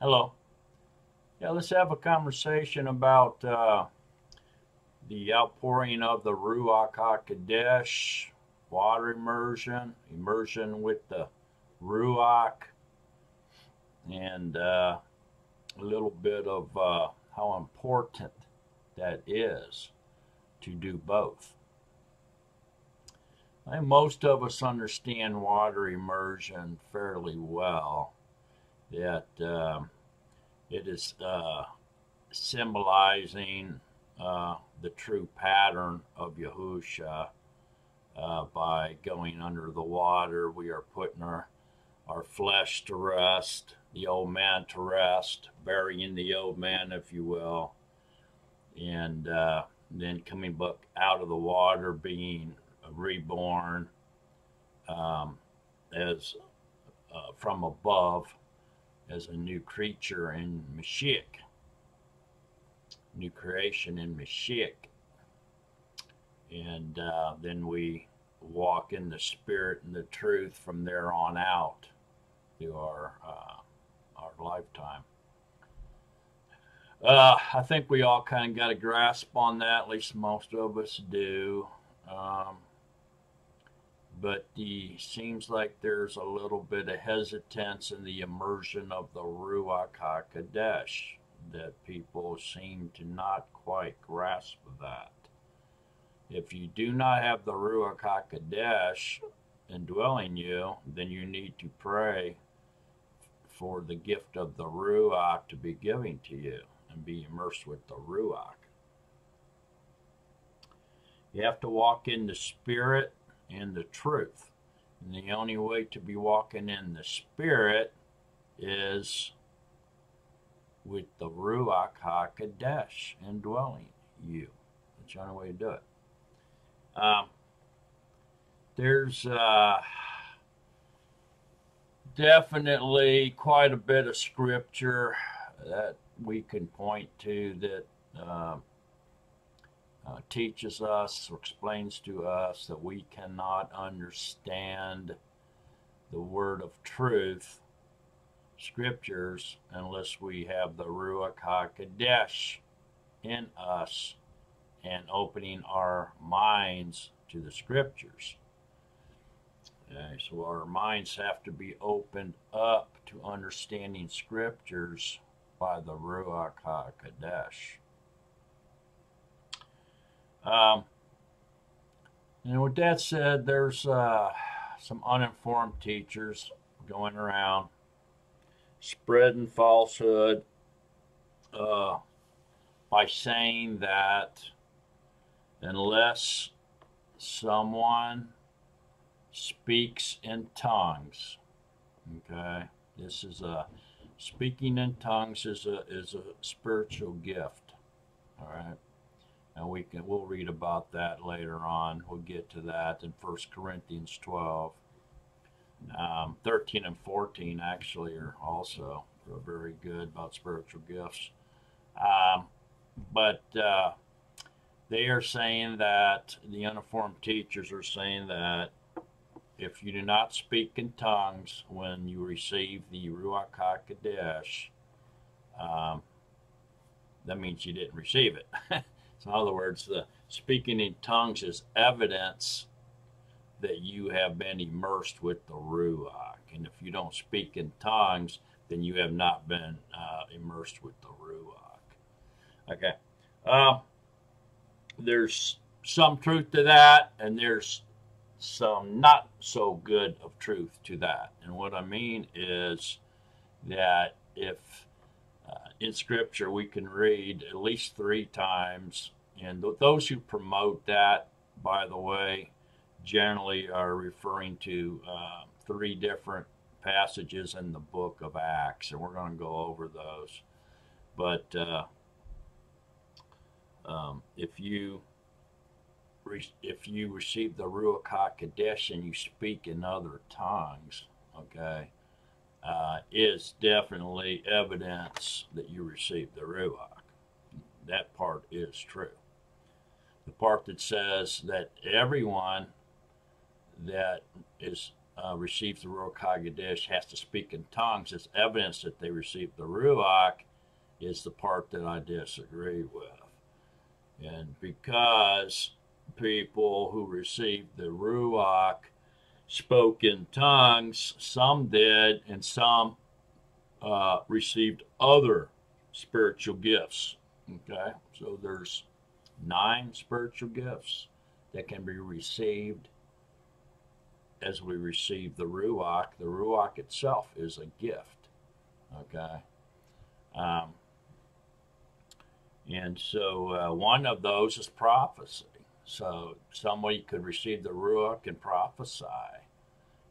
Hello. Yeah, let's have a conversation about uh, the outpouring of the Ruach HaKodesh, water immersion, immersion with the Ruach, and uh, a little bit of uh, how important that is to do both. I think most of us understand water immersion fairly well that um, it is uh, symbolizing uh, the true pattern of Yahusha. Uh, by going under the water, we are putting our, our flesh to rest, the old man to rest, burying the old man, if you will, and uh, then coming back out of the water, being reborn um, as uh, from above as a new creature in Mashiach, new creation in Mashiach. And uh, then we walk in the spirit and the truth from there on out through our uh, our lifetime. Uh, I think we all kind of got a grasp on that. At least most of us do. Um, but the seems like there's a little bit of hesitance in the immersion of the Ruach HaKodesh that people seem to not quite grasp that. If you do not have the Ruach HaKodesh indwelling you, then you need to pray for the gift of the Ruach to be given to you and be immersed with the Ruach. You have to walk in the Spirit and the truth. And the only way to be walking in the Spirit is with the Ruach HaKodesh indwelling you. That's the only way to do it. Um, there's uh, definitely quite a bit of scripture that we can point to that uh, uh, teaches us or explains to us that we cannot understand the word of truth, scriptures, unless we have the Ruach HaKodesh in us and opening our minds to the scriptures. Okay, so our minds have to be opened up to understanding scriptures by the Ruach HaKodesh. Um, and with that said, there's uh, some uninformed teachers going around spreading falsehood uh, by saying that unless someone speaks in tongues, okay, this is a speaking in tongues is a is a spiritual gift, all right and we can we'll read about that later on. We'll get to that in First Corinthians 12. Um, 13 and 14 actually are also very good about spiritual gifts. Um, but uh, they are saying that the uniformed teachers are saying that if you do not speak in tongues when you receive the Ruach HaKodesh, um, that means you didn't receive it. So in other words, the speaking in tongues is evidence that you have been immersed with the Ruach. And if you don't speak in tongues, then you have not been uh, immersed with the Ruach. Okay. Uh, there's some truth to that, and there's some not so good of truth to that. And what I mean is that if uh, in Scripture, we can read at least three times, and th- those who promote that, by the way, generally are referring to uh, three different passages in the book of Acts, and we're going to go over those. But uh, um, if you if you receive the Ruach Hakodesh and you speak in other tongues, okay, uh, is definitely evidence that you received the Ruach. That part is true. The part that says that everyone that is uh, receives the Ruach HaKodesh has to speak in tongues as evidence that they received the Ruach is the part that I disagree with. And because people who received the Ruach spoke in tongues, some did, and some uh, received other spiritual gifts. Okay, so there's nine spiritual gifts that can be received as we receive the Ruach. The Ruach itself is a gift. Okay. Um, and so uh, one of those is prophecy. So somebody could receive the Ruach and prophesy.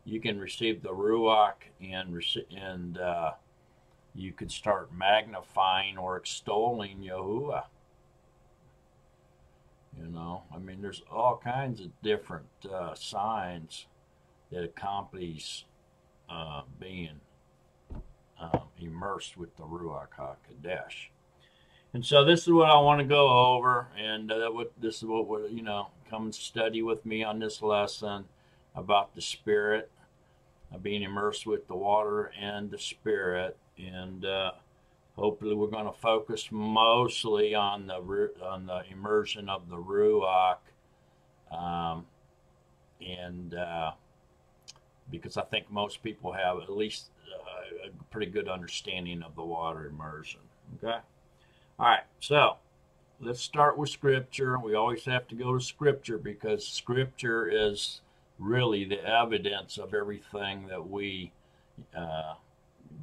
You can receive the Ruach and, and uh, you could start magnifying or extolling Yahuwah. You know, I mean, there's all kinds of different uh, signs that accompanies uh, being um, immersed with the Ruach HaKodesh. And so this is what I want to go over, and uh, what this is what we you know come and study with me on this lesson about the Spirit, uh, being immersed with the water and the Spirit, and uh, hopefully we're going to focus mostly on the on the immersion of the Ruach, um, and uh, because I think most people have at least uh, a pretty good understanding of the water immersion. Okay. All right, so let's start with Scripture. We always have to go to Scripture because Scripture is really the evidence of everything that we uh,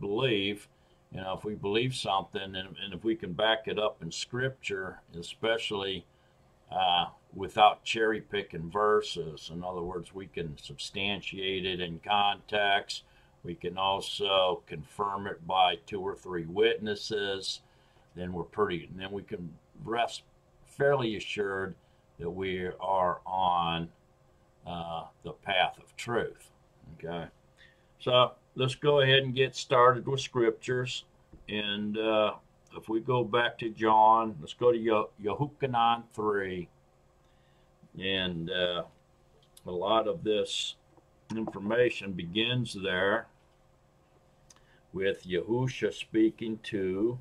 believe. You know, if we believe something and, and, if we can back it up in Scripture, especially uh, without cherry picking verses, in other words, we can substantiate it in context. We can also confirm it by two or three witnesses then we're pretty, and then we can rest fairly assured that we are on uh, the path of truth. Okay, so let's go ahead and get started with scriptures. And uh, if we go back to John, let's go to Ye- 3. And uh, a lot of this information begins there with Yahusha speaking to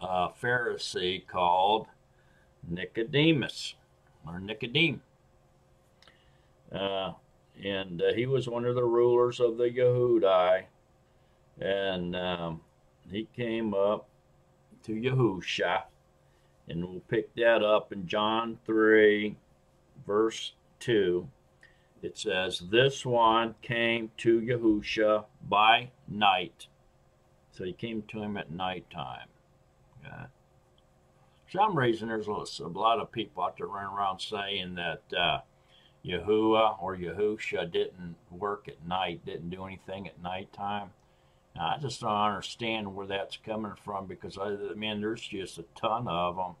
uh, Pharisee called Nicodemus or Nicodeme. Uh, and uh, he was one of the rulers of the Yehudi. And um, he came up to Yahusha. And we'll pick that up in John 3, verse 2. It says, This one came to Yahusha by night. So he came to him at night time. Uh, some reason there's a, lot of people out there running around saying that uh, Yahuwah or Yahusha didn't work at night, didn't do anything at nighttime. Now, I just don't understand where that's coming from because I, I mean, there's just a ton of them.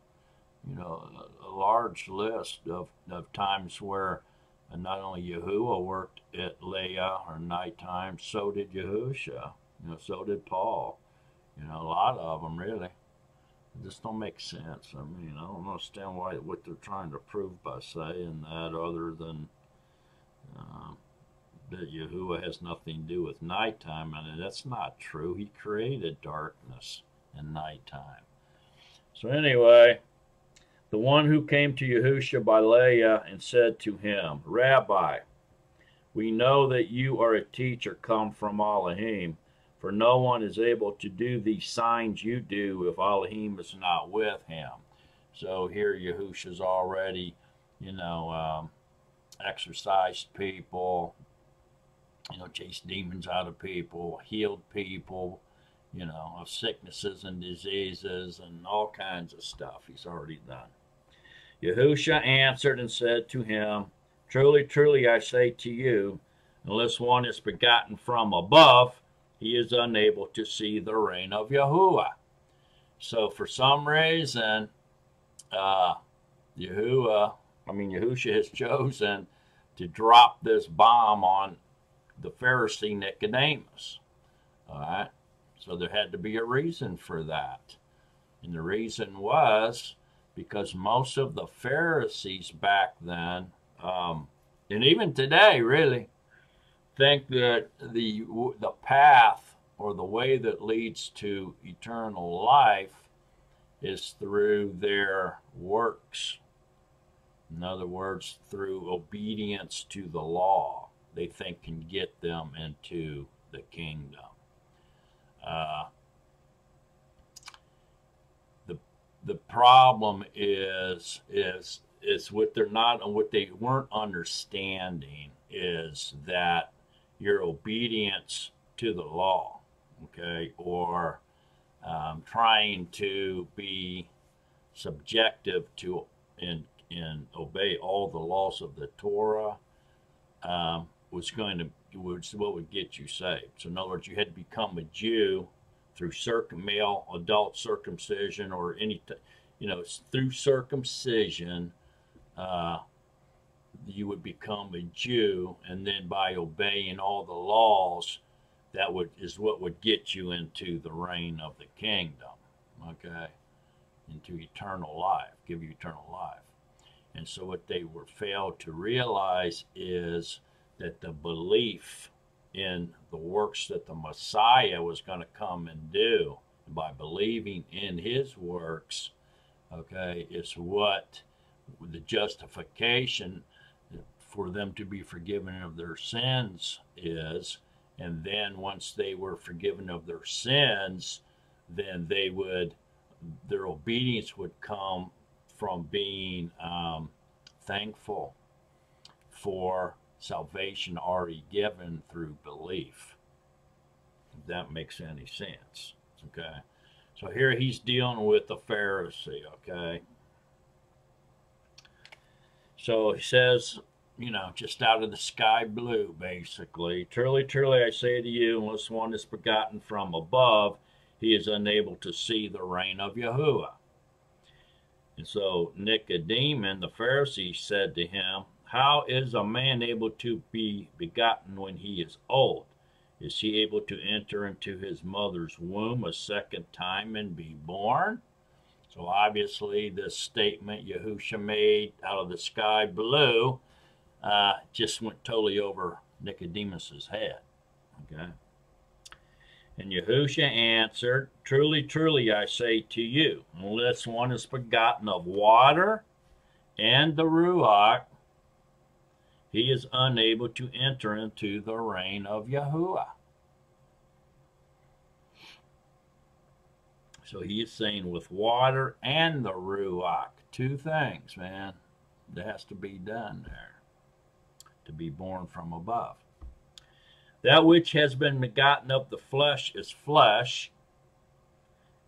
You know, a, a large list of, of times where not only Yahuwah worked at Lailah or nighttime, so did Yahusha. You know, so did Paul. You know, a lot of them really. Just don't make sense. I mean, I don't understand why what they're trying to prove by saying that, other than uh, that Yahuwah has nothing to do with nighttime. Mean, that's not true. He created darkness and nighttime. So anyway, the one who came to Yahusha by Lailah and said to him, Rabbi, we know that you are a teacher come from Elohim for no one is able to do these signs you do if Elohim is not with him. So here Yahusha's already, you know, um, exorcised people, you know, chased demons out of people, healed people, you know, of sicknesses and diseases and all kinds of stuff he's already done. Yahusha answered and said to him, Truly, truly, I say to you, unless one is begotten from above, he is unable to see the reign of Yahuwah. So for some reason, uh, Yahuwah, I mean Yahusha has chosen to drop this bomb on the Pharisee Nicodemus. All right. So there had to be a reason for that. And the reason was because most of the Pharisees back then, um, and even today, really, think that the the path or the way that leads to eternal life is through their works. In other words, through obedience to the law, they think can get them into the kingdom. Uh, the the problem is is is what they're not and what they weren't understanding is that your obedience to the law, okay, or um, trying to be subjective to and and obey all the laws of the Torah um, was going to was what would get you saved. So in other words, you had to become a Jew through circum male adult circumcision or any, you know, through circumcision. Uh, you would become a Jew, and then by obeying all the laws, that would is what would get you into the reign of the kingdom. Okay, into eternal life, give you eternal life. And so what they were failed to realize is that the belief in the works that the Messiah was going to come and do by believing in his works, okay, is what the justification for them to be forgiven of their sins is. And then once they were forgiven of their sins, then they would, their obedience would come from being um, thankful for salvation already given through belief. If that makes any sense. Okay. So here he's dealing with the Pharisee, okay? So he says, you know, just out of the sky blue, basically. Truly, truly, I say to you, unless one is begotten from above, he is unable to see the reign of Yahuwah. And so Nicodemus, the Pharisee, said to him, How is a man able to be begotten when he is old? Is he able to enter into his mother's womb a second time and be born? So obviously, this statement Yahusha made out of the sky blue uh, just went totally over Nicodemus's head. Okay. And Yahusha answered, Truly, truly, I say to you, unless one is begotten of water and the Ruach, he is unable to enter into the reign of Yahuwah. So he is saying with water and the Ruach, two things, man, that has to be done there to be born from above. That which has been begotten of the flesh is flesh,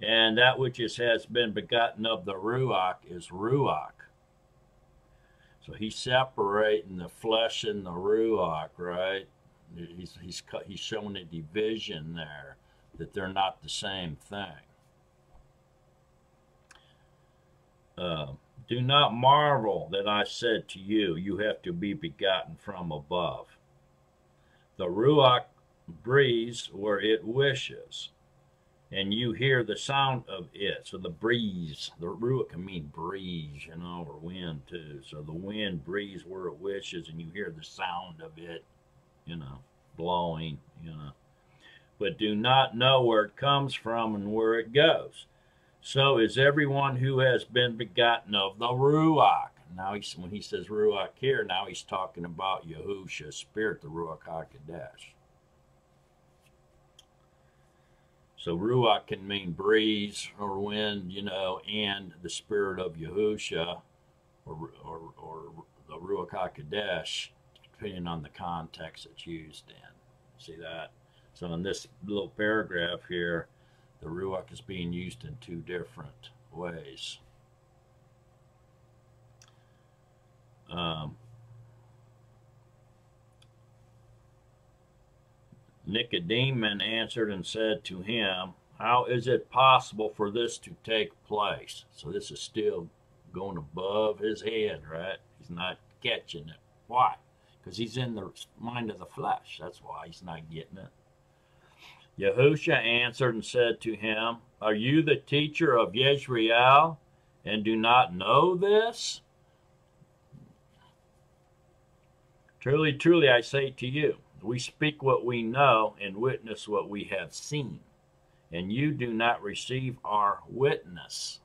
and that which is, has been begotten of the Ruach is Ruach. So he's separating the flesh and the Ruach, right? He's, he's, he's showing a division there, that they're not the same thing. Uh, do not marvel that I said to you, You have to be begotten from above. The Ruach breathes where it wishes, and you hear the sound of it. So the breeze, the Ruach can mean breeze, you know, or wind too. So the wind breathes where it wishes, and you hear the sound of it, you know, blowing, you know. But do not know where it comes from and where it goes. So is everyone who has been begotten of the Ruach. Now, he's, when he says Ruach here, now he's talking about Yahusha's spirit, the Ruach HaKodesh. So Ruach can mean breeze or wind, you know, and the spirit of Yahusha or, or, or the Ruach HaKodesh, depending on the context it's used in. See that? So in this little paragraph here, the Ruach is being used in two different ways. Um, Nicodemus answered and said to him, How is it possible for this to take place? So this is still going above his head, right? He's not catching it. Why? Because he's in the mind of the flesh. That's why he's not getting it. Yahusha answered and said to him, Are you the teacher of Yisrael and do not know this? Truly, truly, I say to you, we speak what we know and witness what we have seen, and you do not receive our witness.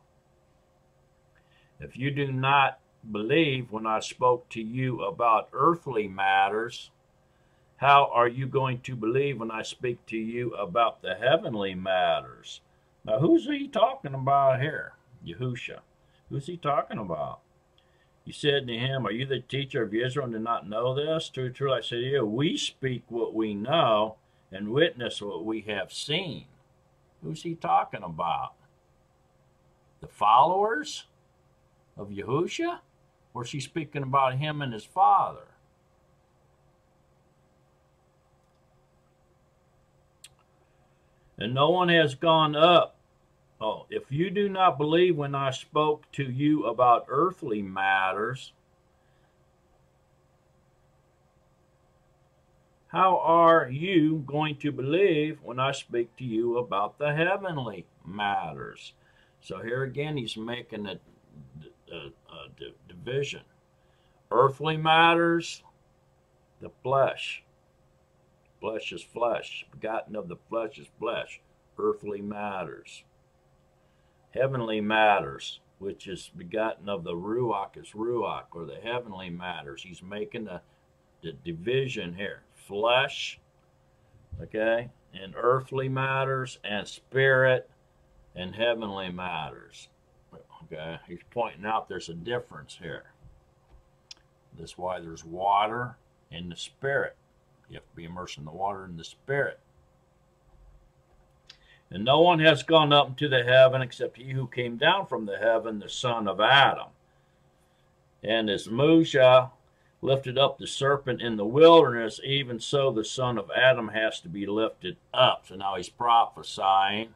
If you do not believe when I spoke to you about earthly matters, how are you going to believe when I speak to you about the heavenly matters? Now, who's he talking about here? Yahusha. Who's he talking about? He said to him, Are you the teacher of Israel and do not know this? True, true, I said you, we speak what we know and witness what we have seen. Who's he talking about? The followers of Yahusha? Or is he speaking about him and his father? And no one has gone up Oh, if you do not believe when I spoke to you about earthly matters, how are you going to believe when I speak to you about the heavenly matters? So here again, he's making a, a, a division. Earthly matters, the flesh. Flesh is flesh. Begotten of the flesh is flesh. Earthly matters heavenly matters, which is begotten of the Ruach, is Ruach, or the heavenly matters. He's making the, the division here flesh, okay, and earthly matters, and spirit, and heavenly matters. Okay, he's pointing out there's a difference here. That's why there's water in the spirit. You have to be immersed in the water and the spirit. And no one has gone up into the heaven except he who came down from the heaven, the son of Adam. And as Moshe lifted up the serpent in the wilderness, even so the son of Adam has to be lifted up. So now he's prophesying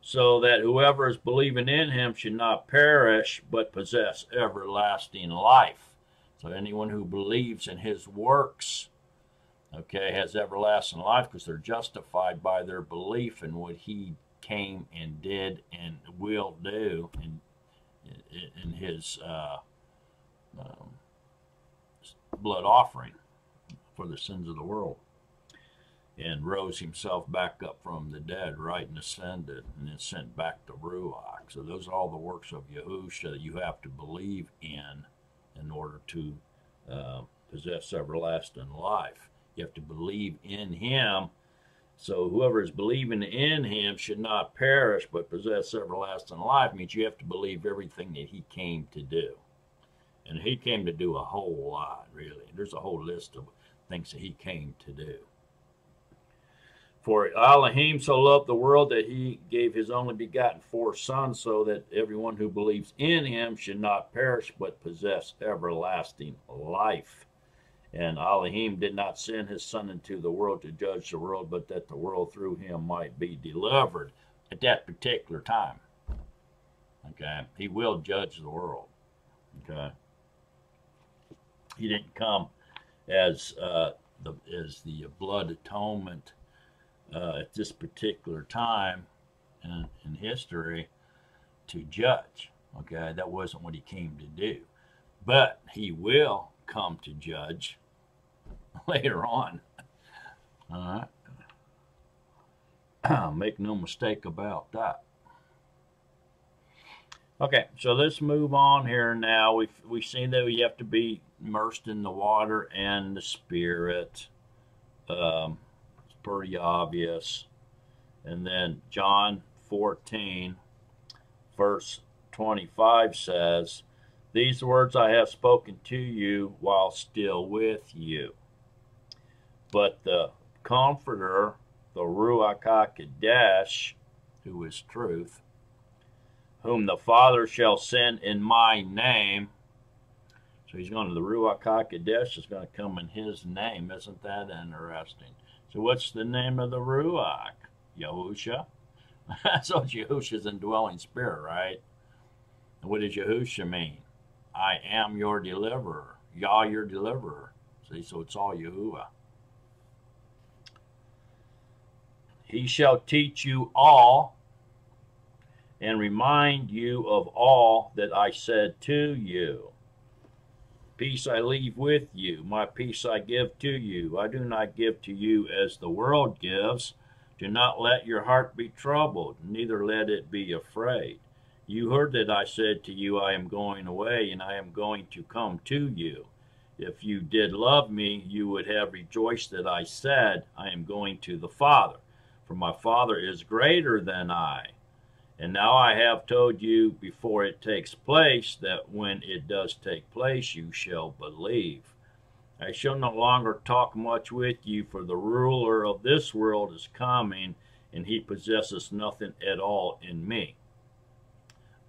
so that whoever is believing in him should not perish but possess everlasting life. So anyone who believes in his works okay, has everlasting life because they're justified by their belief in what he came and did and will do in, in his uh, um, blood offering for the sins of the world and rose himself back up from the dead, right, and ascended, and then sent back to Ruach. So those are all the works of Yahusha that you have to believe in in order to uh, possess everlasting life. You have to believe in him. So whoever is believing in him should not perish but possess everlasting life means you have to believe everything that he came to do. And he came to do a whole lot, really. There's a whole list of things that he came to do. For Elohim so loved the world that he gave his only begotten four sons, so that everyone who believes in him should not perish but possess everlasting life. And Elohim did not send his son into the world to judge the world, but that the world through him might be delivered at that particular time. Okay. He will judge the world. Okay. He didn't come as uh, the as the blood atonement uh, at this particular time in, in history to judge. Okay, that wasn't what he came to do, but he will come to judge later on. All right. Make no mistake about that. Okay, so let's move on here now. We've, we've seen that we have to be immersed in the water and the spirit. Um, it's pretty obvious. And then John 14, verse 25 says, These words I have spoken to you while still with you. But the Comforter, the Ruach HaKodesh, who is truth, whom the Father shall send in my name. So he's going to the Ruach HaKodesh is going to come in his name. Isn't that interesting? So what's the name of the Ruach? Yahusha. so Yahusha's indwelling spirit, right? And what does Yahusha mean? I am your deliverer. Yah your deliverer. See, so it's all Yahuwah. He shall teach you all and remind you of all that I said to you. Peace I leave with you, my peace I give to you. I do not give to you as the world gives. Do not let your heart be troubled, neither let it be afraid. You heard that I said to you, I am going away, and I am going to come to you. If you did love me, you would have rejoiced that I said, I am going to the Father, for my Father is greater than I. And now I have told you before it takes place, that when it does take place, you shall believe. I shall no longer talk much with you, for the ruler of this world is coming, and he possesses nothing at all in me.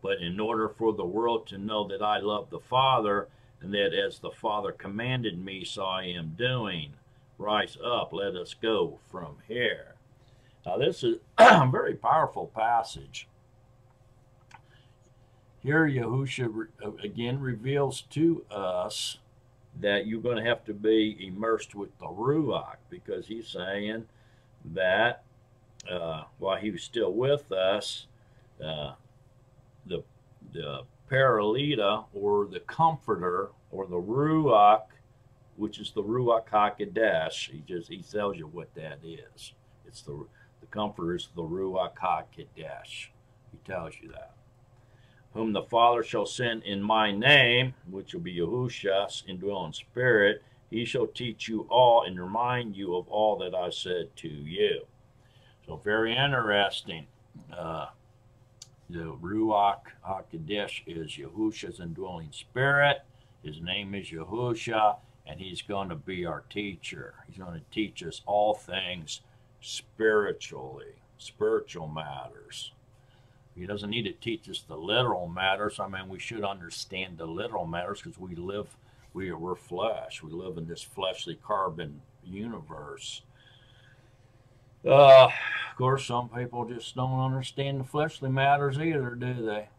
But in order for the world to know that I love the Father, and that as the Father commanded me, so I am doing, rise up, let us go from here. Now, this is a very powerful passage. Here, Yahusha uh, again reveals to us that you're going to have to be immersed with the Ruach because he's saying that uh, while he was still with us, uh, the, the Paralita or the Comforter or the Ruach, which is the Ruach HaKodesh, he just he tells you what that is. It's the the Comforter is the Ruach HaKodesh. He tells you that whom the Father shall send in my name, which will be Yahusha, indwelling spirit, he shall teach you all and remind you of all that I said to you. So very interesting. Uh, the Ruach HaKodesh is Yahusha's indwelling spirit. His name is Yahusha, and he's going to be our teacher. He's going to teach us all things spiritually, spiritual matters. He doesn't need to teach us the literal matters. I mean, we should understand the literal matters because we live, we are, we're flesh. We live in this fleshly carbon universe. Uh, of course, some people just don't understand the fleshly matters either, do they?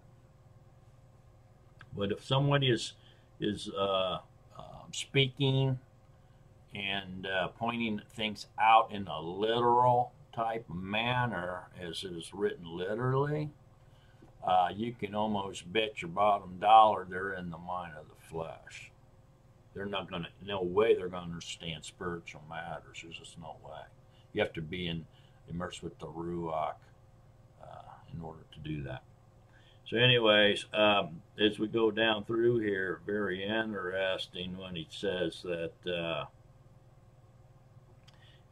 But if somebody is is uh, uh, speaking and uh, pointing things out in a literal type manner, as it is written literally, uh, you can almost bet your bottom dollar they're in the mind of the flesh. They're not going to, no way they're going to understand spiritual matters. There's just no way. You have to be in, immersed with the Ruach uh, in order to do that. So, anyways, um, as we go down through here, very interesting when he says that uh,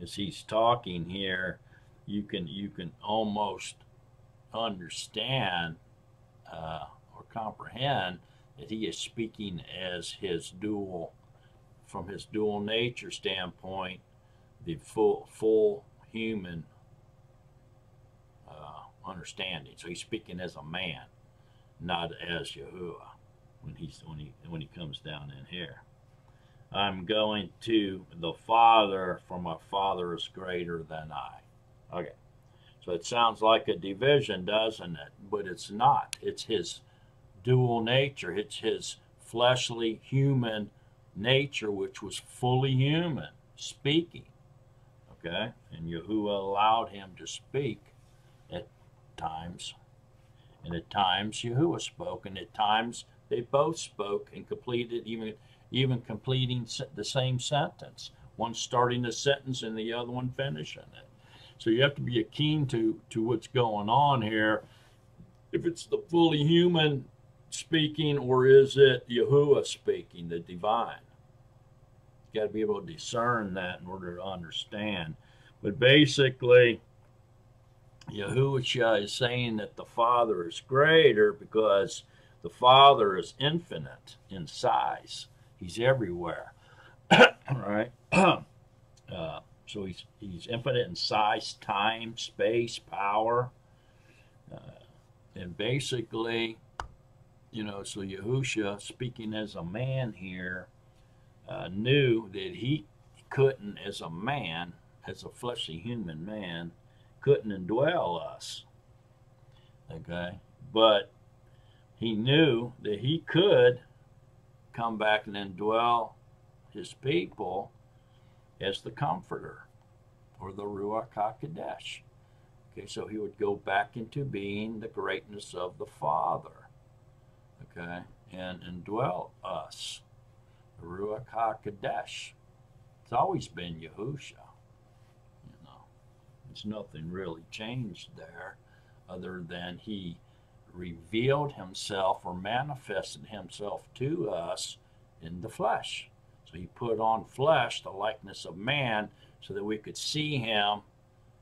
as he's talking here, you can you can almost understand uh, or comprehend that he is speaking as his dual, from his dual nature standpoint, the full full human uh, understanding. So he's speaking as a man, not as Yahuwah when he's when he when he comes down in here. I'm going to the Father, for my Father is greater than I. Okay. So it sounds like a division, doesn't it? But it's not. It's his dual nature. It's his fleshly human nature, which was fully human, speaking. Okay? And Yahuwah allowed him to speak at times. And at times Yahuwah spoke, and at times they both spoke and completed, even even completing the same sentence. One starting the sentence and the other one finishing it. So you have to be keen to to what's going on here. If it's the fully human speaking, or is it Yahuwah speaking, the divine? You got to be able to discern that in order to understand. But basically, Yahuwah is saying that the Father is greater because the Father is infinite in size. He's everywhere. right? uh, so he's he's infinite in size, time, space, power, uh, and basically, you know, so Yahusha, speaking as a man here, uh, knew that he couldn't, as a man, as a fleshy human man, couldn't indwell us. Okay, but he knew that he could come back and indwell his people as the Comforter or the Ruach HaKodesh. Okay, so he would go back into being the greatness of the Father. Okay, and indwell us. Ruach HaKodesh. It's always been Yahusha. You know, it's nothing really changed there other than he revealed himself or manifested himself to us in the flesh. So he put on flesh, the likeness of man, so that we could see him,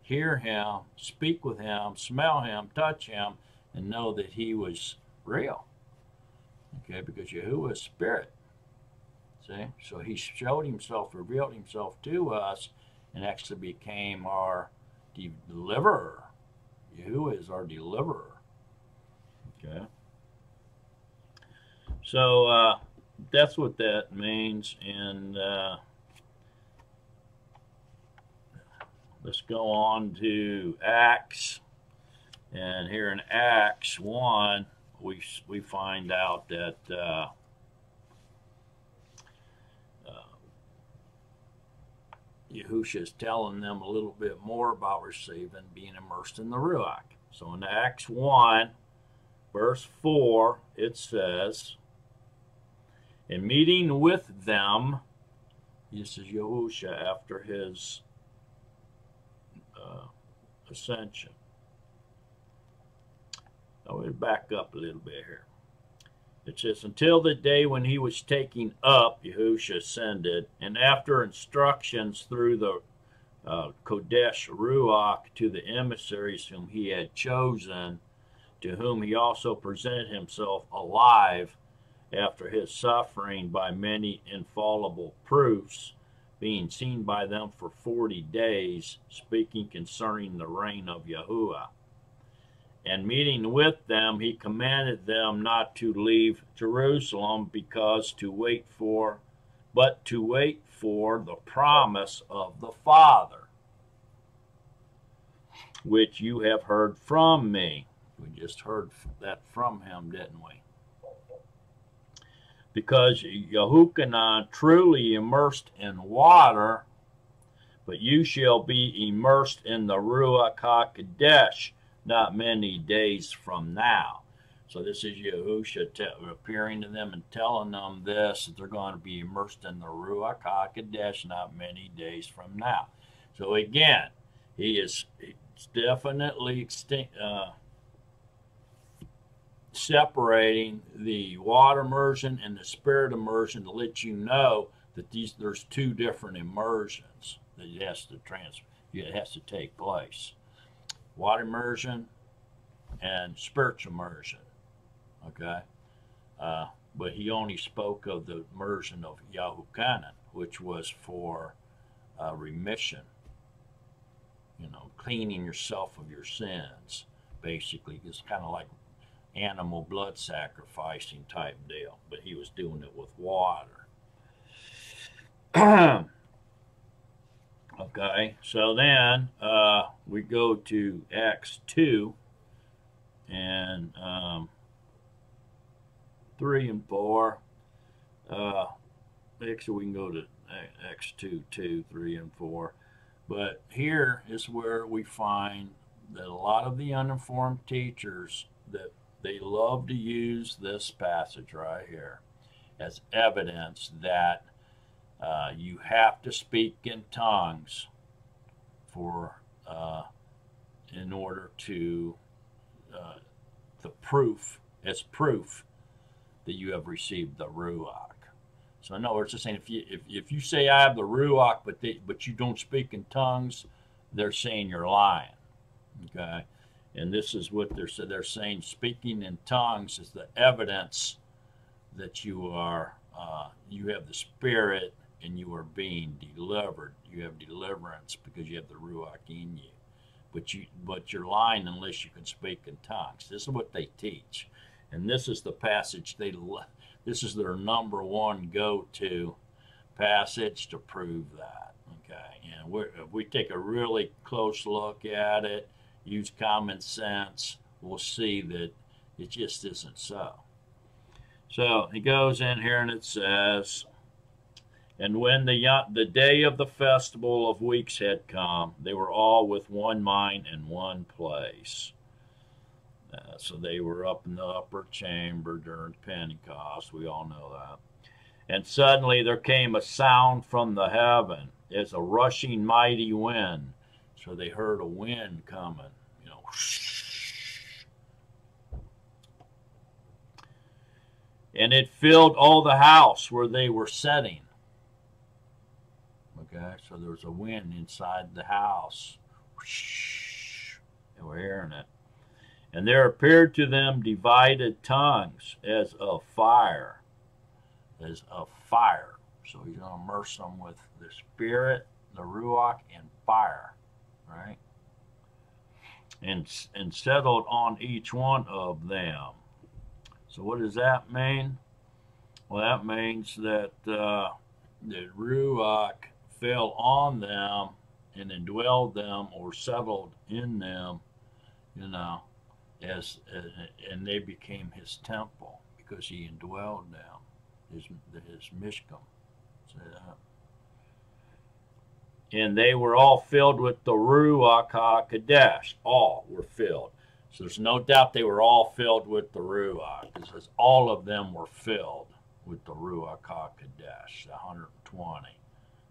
hear him, speak with him, smell him, touch him, and know that he was real. Okay, because Yahuwah is spirit. See? So he showed himself, revealed himself to us, and actually became our deliverer. Yahuwah is our deliverer. Okay. So uh, that's what that means. And uh, let's go on to Acts. And here in Acts 1, we, we find out that uh, uh, is telling them a little bit more about receiving, being immersed in the Ruach. So in Acts 1, verse 4, it says, In meeting with them, this is Yahusha after his uh, ascension. I will back up a little bit here. It says, Until the day when he was taken up, Yahusha ascended, and after instructions through the uh, Kodesh Ruach to the emissaries whom he had chosen, to whom he also presented himself alive after his suffering by many infallible proofs, being seen by them for forty days, speaking concerning the reign of Yahuwah. And meeting with them, he commanded them not to leave Jerusalem because to wait for, but to wait for the promise of the Father, which you have heard from me. We just heard that from him, didn't we? Because Yahuchanan truly immersed in water, but you shall be immersed in the Ruach HaKodesh not many days from now. So this is Yahusha appearing to them and telling them this, that they're going to be immersed in the Ruach HaKodesh not many days from now. So again, he is definitely extinct, uh, separating the water immersion and the spirit immersion to let you know that these there's two different immersions that it has to trans it has to take place. Water immersion and spiritual immersion. Okay? Uh, but he only spoke of the immersion of Yahuchanan, which was for uh, remission. You know, cleaning yourself of your sins, basically. It's kind of like animal blood sacrificing type deal, but he was doing it with water. okay, so then uh, we go to Acts 2 and um, 3 and 4. Uh, actually, we can go to Acts 2, 2, 3, and 4. But here is where we find that a lot of the uninformed teachers that they love to use this passage right here as evidence that uh, you have to speak in tongues for uh, in order to uh, the proof as proof that you have received the ruach. So in other words, just saying if you if, if you say I have the ruach, but they, but you don't speak in tongues, they're saying you're lying. Okay. And this is what they're they're saying. Speaking in tongues is the evidence that you are uh, you have the spirit and you are being delivered. You have deliverance because you have the ruach in you. But you but you're lying unless you can speak in tongues. This is what they teach, and this is the passage they this is their number one go-to passage to prove that. Okay, and we if we take a really close look at it use common sense, we'll see that it just isn't so. So he goes in here and it says, And when the, the day of the festival of weeks had come, they were all with one mind in one place. Uh, so they were up in the upper chamber during Pentecost. We all know that. And suddenly there came a sound from the heaven as a rushing mighty wind. So they heard a wind coming. And it filled all the house where they were sitting. Okay, so there was a wind inside the house. They were hearing it. And there appeared to them divided tongues as of fire. As of fire. So he's going to immerse them with the Spirit, the Ruach, and fire. Right? And, and settled on each one of them. So what does that mean? Well, that means that uh, the Ruach fell on them and indwelled them or settled in them, you know, as uh, and they became his temple because he indwelled them, his his mishkan. Say that. And they were all filled with the Ruach HaKodesh. All were filled. So there's no doubt they were all filled with the Ruach. It says all of them were filled with the Ruach HaKodesh, the 120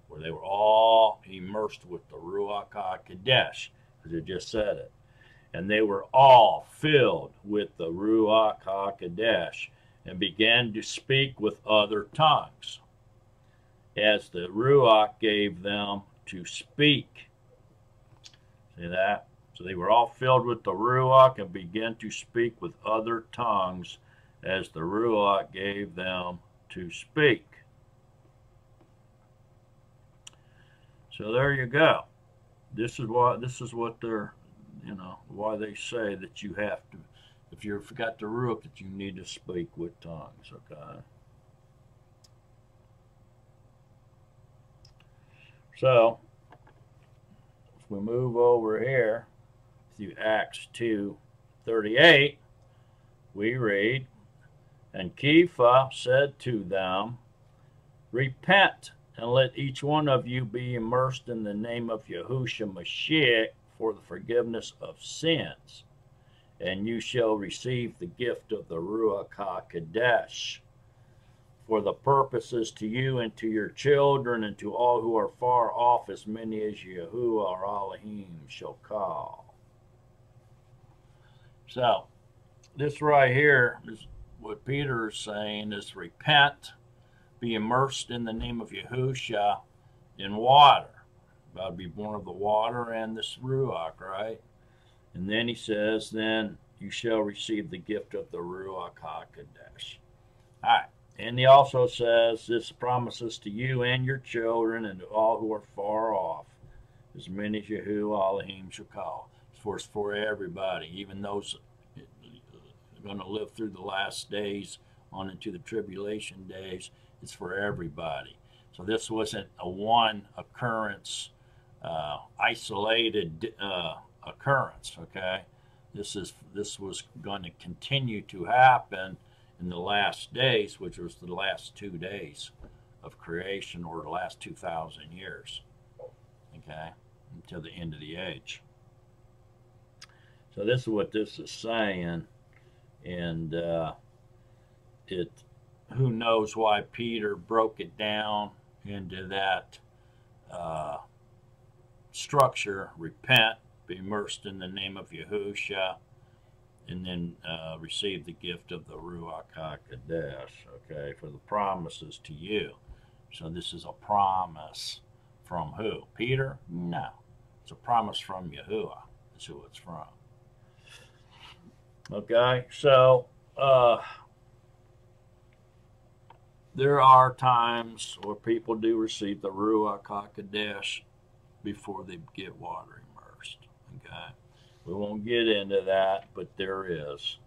where they were all immersed with the Ruach HaKodesh, because it just said it. And they were all filled with the Ruach HaKodesh and began to speak with other tongues, as the Ruach gave them to speak. See that? So they were all filled with the Ruach and began to speak with other tongues as the Ruach gave them to speak. So there you go. This is why this is what they're, you know, why they say that you have to, if you've got the ruach, that you need to speak with tongues. Okay. So if we move over here to Acts two thirty eight, we read, and Kepha said to them, Repent and let each one of you be immersed in the name of Yahushua Mashiach for the forgiveness of sins, and you shall receive the gift of the Ruach HaKodesh. For the purposes to you and to your children and to all who are far off, as many as Yahuwah or Elohim shall call. So, this right here is what Peter is saying is repent be immersed in the name of Yahusha in water. About to be born of the water and this Ruach, right? And then he says, then you shall receive the gift of the Ruach HaKodesh. All right. And he also says, this promises to you and your children and to all who are far off, as many as Yahuwah Elohim shall call. It's for, for everybody, even those going to live through the last days on into the tribulation days it's for everybody. So this wasn't a one occurrence, uh, isolated uh, occurrence. Okay, this is this was going to continue to happen in the last days, which was the last two days of creation, or the last two thousand years. Okay, until the end of the age. So this is what this is saying, and uh, it who knows why Peter broke it down into that uh, structure repent, be immersed in the name of Yahusha, and then uh, receive the gift of the Ruach HaKodesh, okay, for the promises to you. So this is a promise from who? Peter? No. It's a promise from Yahuwah. That's who it's from. Okay, so uh, there are times where people do receive the Ruach HaKodesh before they get water immersed. Okay? We won't get into that, but there is.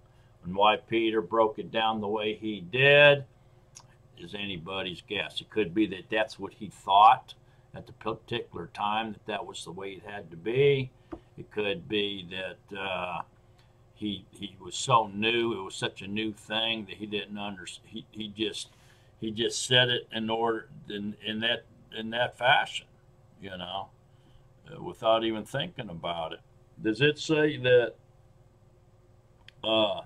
And why Peter broke it down the way he did is anybody's guess. It could be that that's what he thought at the particular time, that that was the way it had to be. It could be that uh, he he was so new, it was such a new thing that he didn't understand. He, he just he just said it in order in, in that in that fashion, you know, uh, without even thinking about it. Does it say that uh,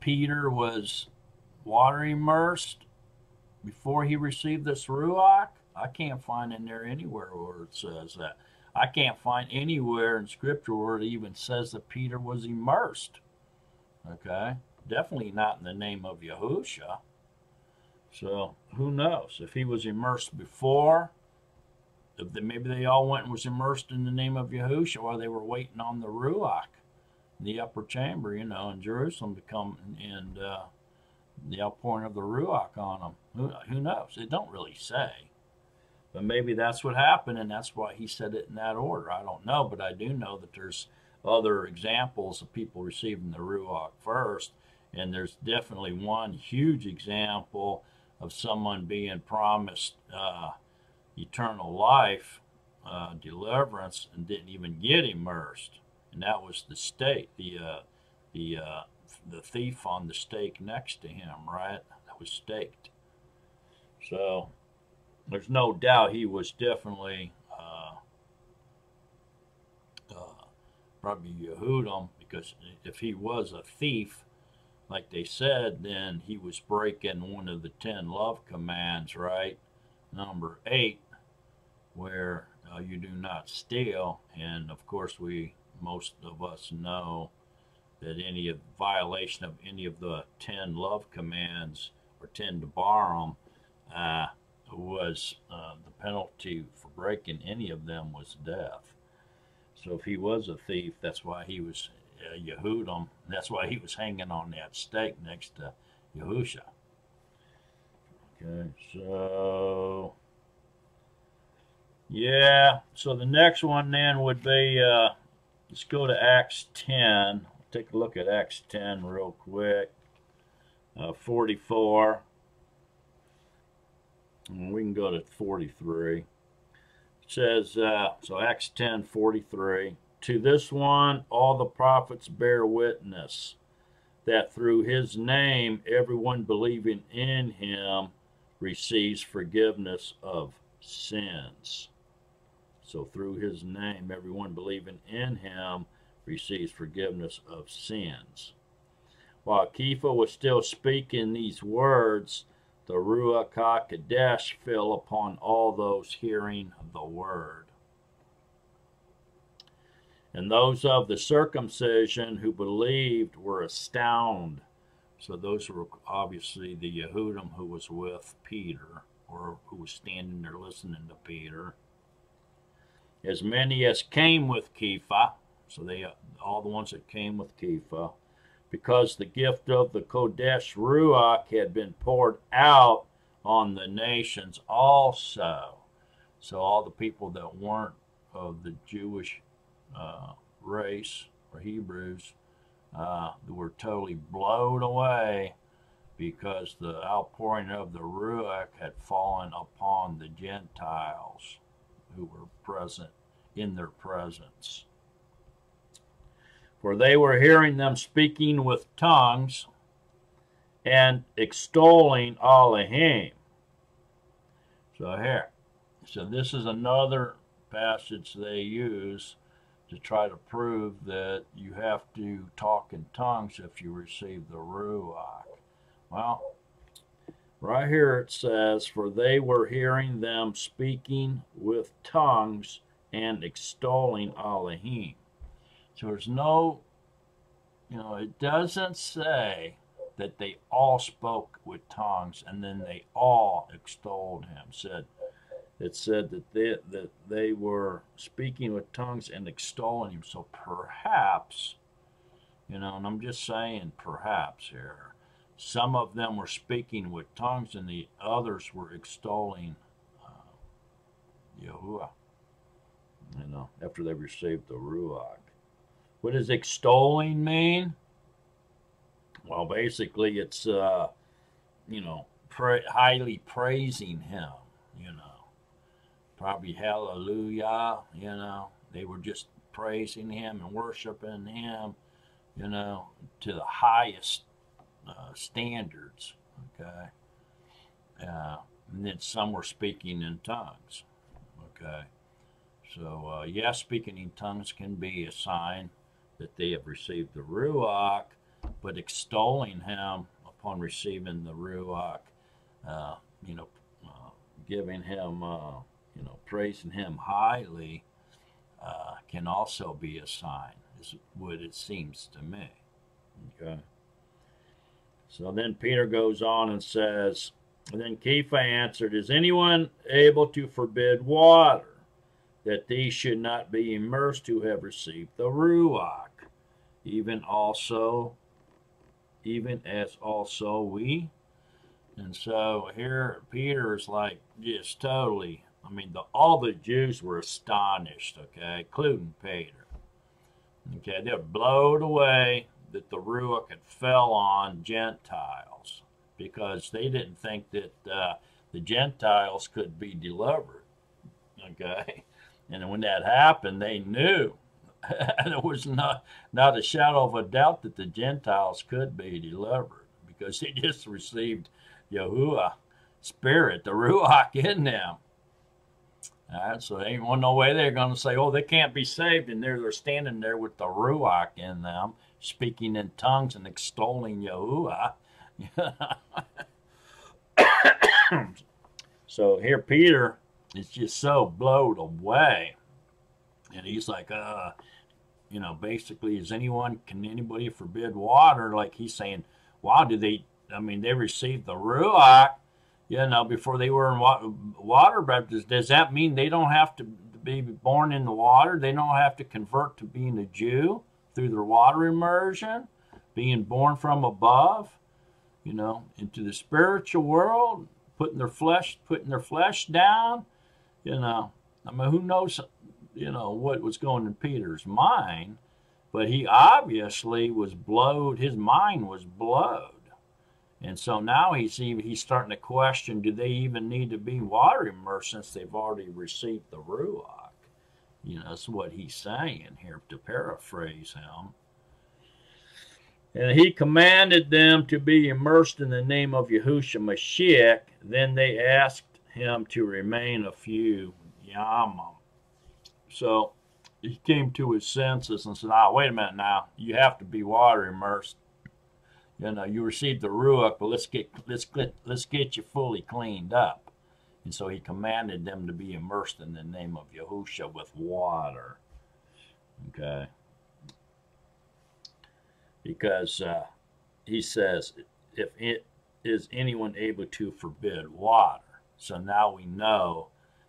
Peter was water immersed before he received this Ruach? I can't find in there anywhere where it says that. I can't find anywhere in Scripture where it even says that Peter was immersed. Okay? Definitely not in the name of Yahusha. So who knows? If he was immersed before, maybe they all went and was immersed in the name of Yahusha while they were waiting on the Ruach, in the upper chamber, you know, in Jerusalem to come and uh, the outpouring of the Ruach on them. Who, who knows? It don't really say. But maybe that's what happened, and that's why he said it in that order. I don't know, but I do know that there's other examples of people receiving the Ruach first, and there's definitely one huge example of someone being promised uh, eternal life, uh, deliverance, and didn't even get immersed, and that was the stake, the uh, the uh, the thief on the stake next to him, right? That was staked. So there's no doubt he was definitely uh, uh, probably Yehudim because if he was a thief, like they said, then he was breaking one of the ten love commands, right? Number eight, where uh, you do not steal, and of course we most of us know that any violation of any of the ten love commands or ten to debarim uh, was uh, the penalty for breaking any of them was death. So if he was a thief, that's why he was uh, Yehudim. That's why he was hanging on that stake next to Yahusha. Okay, so yeah, so the next one then would be uh, let's go to Acts 10. Take a look at Acts 10 real quick. Uh, 44. And we can go to 43. It says, uh, so Acts 10 43. To this one, all the prophets bear witness that through his name, everyone believing in him receives forgiveness of sins. So through his name, everyone believing in him receives forgiveness of sins. While Kepha was still speaking these words, the Ruach HaKodesh fell upon all those hearing the word. And those of the circumcision who believed were astounded. So those were obviously the Yehudim who was with Peter, or who was standing there listening to Peter. As many as came with Kepha, so they all the ones that came with Kepha, because the gift of the Kodesh Ruach had been poured out on the nations also. So all the people that weren't of the Jewish uh, race or Hebrews uh, were totally blown away because the outpouring of the Ruach had fallen upon the Gentiles who were present in their presence. For they were hearing them speaking with tongues and extolling Elohim. So here, so this is another passage they use to try to prove that you have to talk in tongues if you receive the Ruach. Well, right here it says, For they were hearing them speaking with tongues and extolling Elohim. So there's no, you know, it doesn't say that they all spoke with tongues and then they all extolled him. Said it said that they that they were speaking with tongues and extolling him. So perhaps, you know, and I'm just saying perhaps here, some of them were speaking with tongues and the others were extolling uh, Yahuwah. You know, after they received the ruach. What does extolling mean? Well, basically, it's uh, you know, pra- highly praising him. You know probably hallelujah, you know. They were just praising him and worshiping him, you know, to the highest uh, standards, okay. Uh, and then some were speaking in tongues, okay. So, uh, yes, speaking in tongues can be a sign that they have received the Ruach, but extolling him upon receiving the Ruach, uh, you know, uh, giving him, uh, you know, praising him highly uh, can also be a sign, is what it seems to me. Okay. So then Peter goes on and says, and then Kepha answered, Is anyone able to forbid water, that these should not be immersed who have received the Ruach, even also, even as also we? And so here Peter is like just totally, I mean, the, all the Jews were astonished, okay, including Peter. Okay, they were blown away that the Ruach had fell on Gentiles because they didn't think that uh, the Gentiles could be delivered. Okay, and when that happened, they knew there was not not a shadow of a doubt that the Gentiles could be delivered because they just received Yahuwah spirit, the Ruach in them. Right, so there ain't no way they're going to say, oh, they can't be saved, and they're, they're standing there with the Ruach in them, speaking in tongues and extolling Yahuwah. so here Peter is just so blown away. And he's like, uh, you know, basically, is anyone, can anybody forbid water? Like he's saying, wow, do they, I mean, they received the Ruach, you know, before they were in water baptism. Does that mean they don't have to be born in the water? They don't have to convert to being a Jew through their water immersion, being born from above? you know, into the spiritual world, putting their flesh, putting their flesh down, you know. I mean, who knows, you know, what was going in Peter's mind, but he obviously was blowed. His mind was blowed. And so now he's even, he's starting to question, do they even need to be water immersed since they've already received the Ruach? You know, that's what he's saying here, to paraphrase him. And he commanded them to be immersed in the name of Yahushua Mashiach. Then they asked him to remain a few yamim. So he came to his senses and said, "Ah, wait a minute now. You have to be water immersed. You know, you received the ruach, but let's get let's get let's get you fully cleaned up." And so he commanded them to be immersed in the name of Yahushua with water. Okay because uh, he says, if it is anyone able to forbid water. So now we know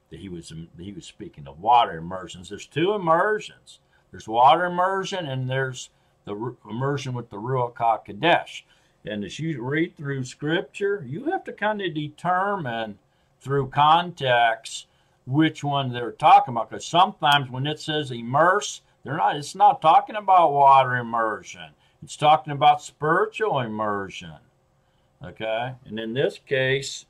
that he was he was speaking of water immersions. There's two immersions. There's water immersion and there's the immersion with the Ruach HaKodesh. And as you read through Scripture, you have to kind of determine through context which one they're talking about. Because sometimes when it says immerse, they're not. It's not talking about water immersion. It's talking about spiritual immersion. Okay? And in this case,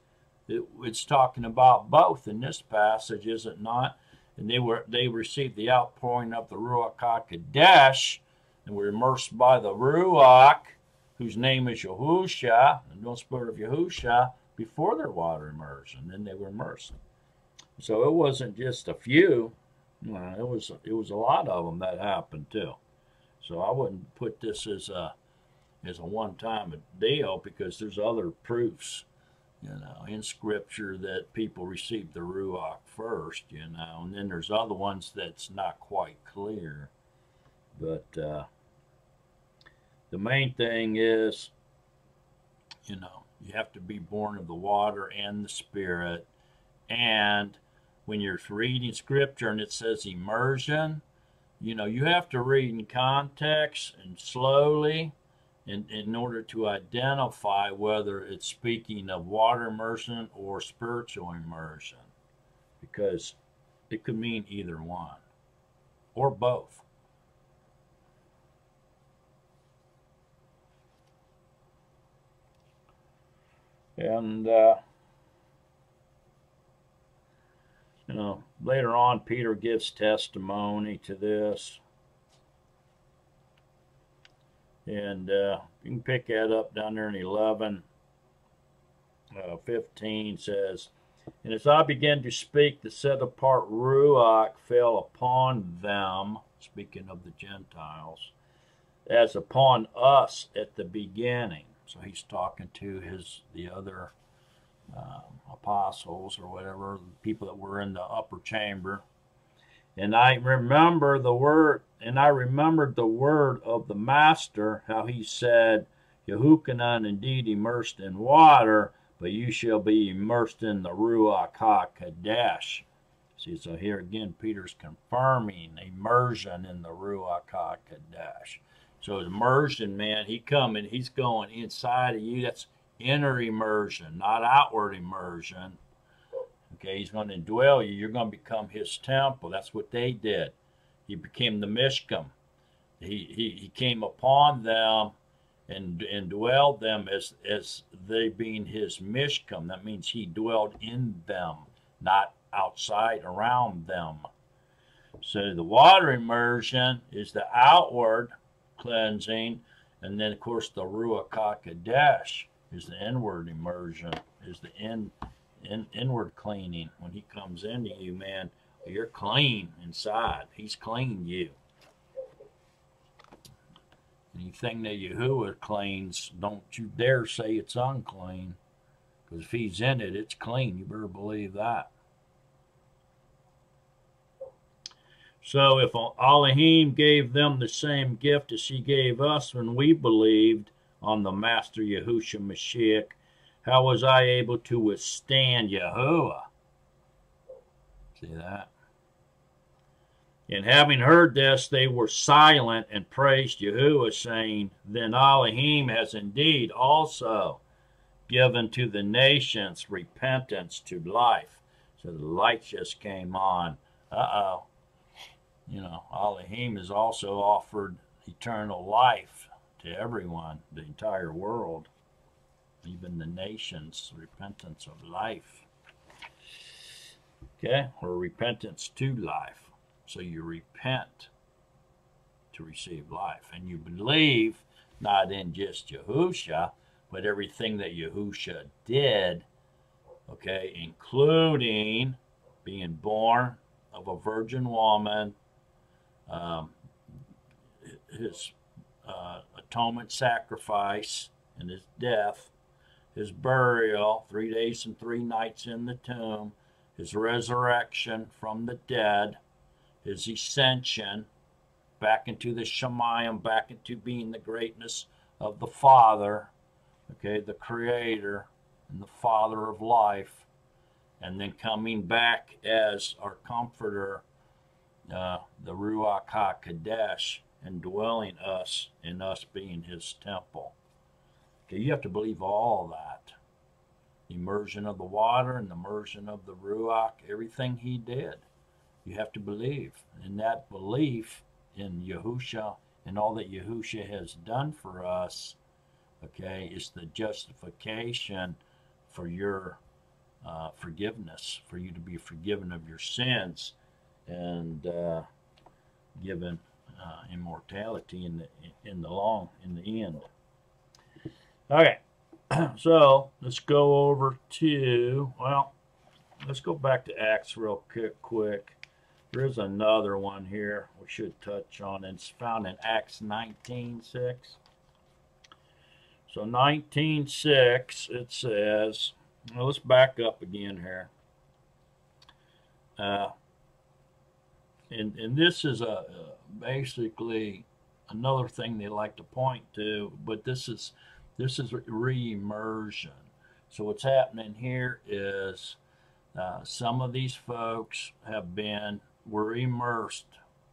it, it's talking about both in this passage, is it not? And they were they received the outpouring of the Ruach HaKodesh and were immersed by the Ruach, whose name is Yahusha, the no spirit of Yahusha, before their water immersion. Then they were immersed. So it wasn't just a few. it was it was a lot of them that happened too. So I wouldn't put this as a as a one-time deal because there's other proofs, you know, in Scripture that people received the ruach first, you know, and then there's other ones that's not quite clear. But uh, the main thing is, you know, you have to be born of the water and the Spirit, and when you're reading Scripture and it says immersion you know, you have to read in context and slowly in, in order to identify whether it's speaking of water immersion or spiritual immersion because it could mean either one or both. And uh, You know, later on, Peter gives testimony to this. And uh, you can pick that up down there in 11. Uh, 15 says, And as I began to speak, the set apart Ruach fell upon them, speaking of the Gentiles, as upon us at the beginning. So he's talking to his the other uh, apostles or whatever, people that were in the upper chamber. And I remember the word, and I remembered the word of the master, how he said, Yehukanan indeed immersed in water, but you shall be immersed in the Ruach HaKadosh. See, so here again, Peter's confirming immersion in the Ruach HaKadosh. So immersion, man, he coming, he's going inside of you. That's inner immersion, not outward immersion. Okay, he's going to indwell you. You're going to become his temple. That's what they did. He became the Mishkan. He, he, he came upon them and, and dwelled them as, as they being his Mishkan. That means he dwelled in them, not outside around them. So the water immersion is the outward cleansing, and then of course the Ruach HaKodesh is the inward immersion, is the in, in inward cleaning. When he comes into you, man, you're clean inside. He's cleaned you. Anything that Yahuwah cleans, don't you dare say it's unclean. Because if he's in it, it's clean. You better believe that. So if Elohim gave them the same gift as he gave us when we believed on the Master Yahushua Mashiach, how was I able to withstand Yahuwah? See that? And having heard this, they were silent and praised Yahuwah, saying, Then Elohim has indeed also given to the nations repentance to life. So the light just came on. Uh oh. You know, Elohim has also offered eternal life to everyone, the entire world, even the nations, repentance of life. Okay, or repentance to life. So you repent to receive life. And you believe not in just Yahusha, but everything that Yahusha did, okay, including being born of a virgin woman, um, his uh, atonement sacrifice and his death, his burial, three days and three nights in the tomb, his resurrection from the dead, his ascension back into the Shemayim, back into being the greatness of the Father, okay, the Creator and the Father of life, and then coming back as our Comforter, uh, the Ruach HaKodesh, indwelling us and us being His temple. Okay, you have to believe all that. Immersion of the water and the immersion of the Ruach, everything He did you have to believe. And that belief in Yahusha and all that Yahusha has done for us, okay, is the justification for your uh, forgiveness, for you to be forgiven of your sins and uh, given uh, immortality in the in the long in the end. Okay, so let's go over to well, let's go back to Acts real quick. quick. There's another one here we should touch on. It's found in Acts 19.6. So 19.6, it says, well, let's back up again here. Uh, and, and this is a, basically another thing they like to point to, but this is this is re-immersion. So what's happening here is uh, some of these folks have been were immersed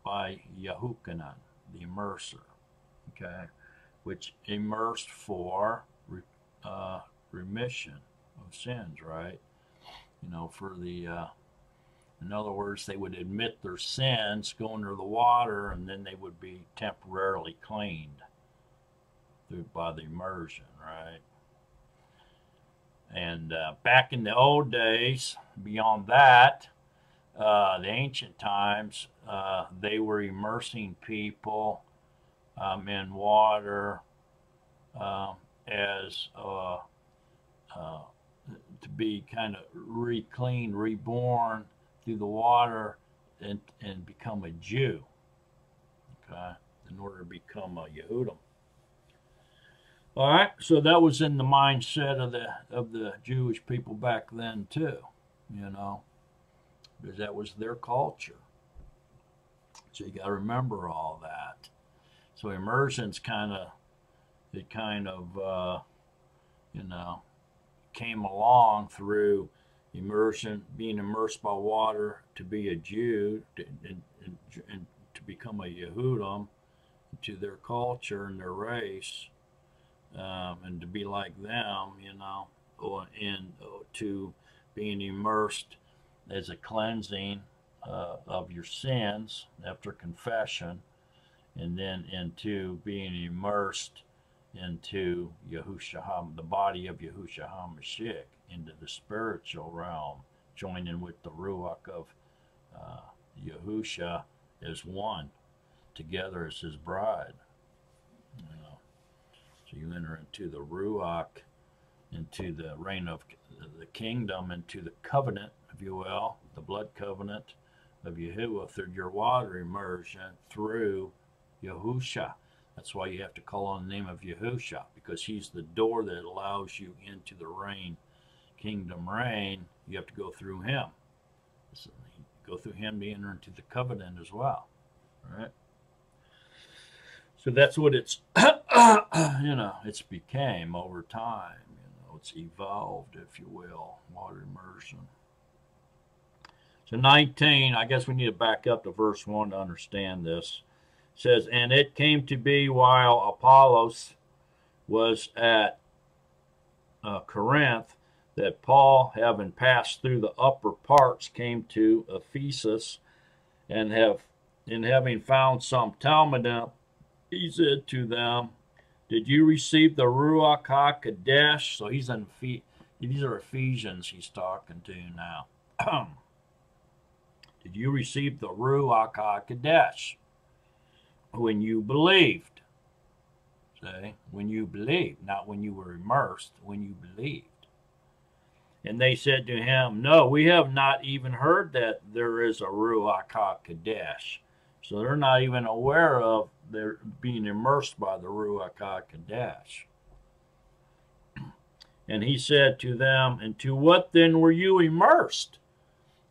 by Yahukanan, the immerser, okay, which immersed for uh, remission of sins, right? You know, for the, uh, in other words, they would admit their sins, go under the water, and then they would be temporarily cleaned through by the immersion, right? And uh, back in the old days, beyond that, uh, the ancient times, uh, they were immersing people um, in water uh, as uh, uh, to be kind of re-cleaned, reborn through the water and, and become a Jew, okay, in order to become a Yehudim. All right, so that was in the mindset of the of the Jewish people back then too, you know, because that was their culture. So you got to remember all that. So immersion's kind of it kind of uh, you know came along through immersion, being immersed by water to be a Jew to, and, and, and to become a Yehudim to their culture and their race um, and to be like them, you know, or and uh, to being immersed as a cleansing uh, of your sins after confession, and then into being immersed into Yahushua, the body of Yahushua HaMashiach, into the spiritual realm, joining with the Ruach of uh, Yahusha as one, together as his bride. So you enter into the Ruach, into the reign of the kingdom, into the covenant, if you will, the blood covenant of Yahuwah through your water immersion through Yahusha. That's why you have to call on the name of Yahusha, because he's the door that allows you into the reign, kingdom reign. You have to go through him. So go through him to enter into the covenant as well. All right. So that's what it's, you know, it's became over time. You know, it's evolved, if you will, water immersion. So 19, I guess we need to back up to verse 1 to understand this. It says, And it came to be while Apollos was at uh, Corinth that Paul, having passed through the upper parts, came to Ephesus, and have, in having found some Talmidim he said to them, Did you receive the Ruach HaKodesh? So he's in, these are Ephesians he's talking to now. Did you receive the Ruach HaKodesh when you believed? Say, when you believed, not when you were immersed, when you believed. And they said to him, No, we have not even heard that there is a Ruach HaKodesh. So they're not even aware of they're being immersed by the Ruach HaKodesh. And he said to them, And to what then were you immersed?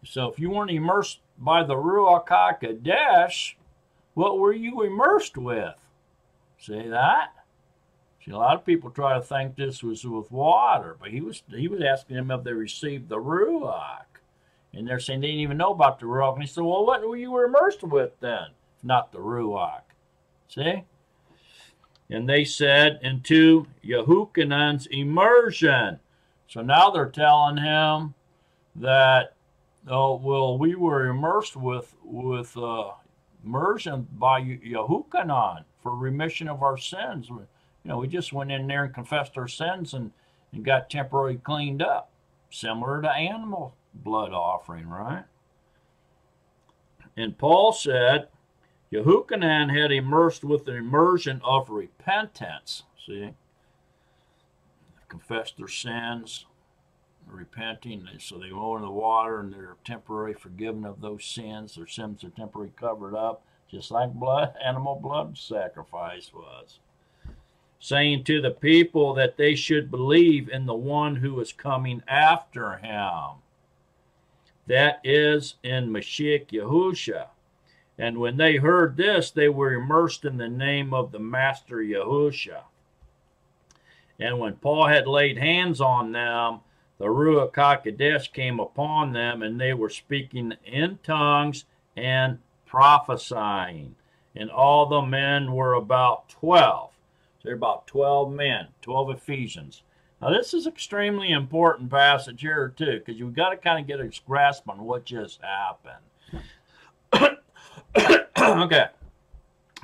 So if you weren't immersed by the Ruach HaKodesh, what were you immersed with? See that? A lot of people try to think this was with water, but he was he was asking them if they received the Ruach. And they're saying they didn't even know about the Ruach. And he said, Well, what were you immersed with then? Not the Ruach. See? And they said, into Yehukhanan's immersion. So now they're telling him that, oh, well, we were immersed with, with uh, immersion by Yehukanan for remission of our sins. You know, we just went in there and confessed our sins and, and got temporarily cleaned up, similar to animal blood offering, right? And Paul said, Yehukanan had immersed with an immersion of repentance. See? Confessed their sins, repenting. So they go into the water and they're temporarily forgiven of those sins. Their sins are temporarily covered up, just like blood, animal blood sacrifice was. Saying to the people that they should believe in the one who is coming after him. That is in Mashiach Yahusha and when they heard this, they were immersed in the name of the Master Yahusha. And when Paul had laid hands on them, the Ruach HaKodesh came upon them, and they were speaking in tongues and prophesying. And all the men were about 12. So they're about 12 men, 12 Ephesians. Now, this is extremely important passage here, too, because you've got to kind of get a grasp on what just happened. okay.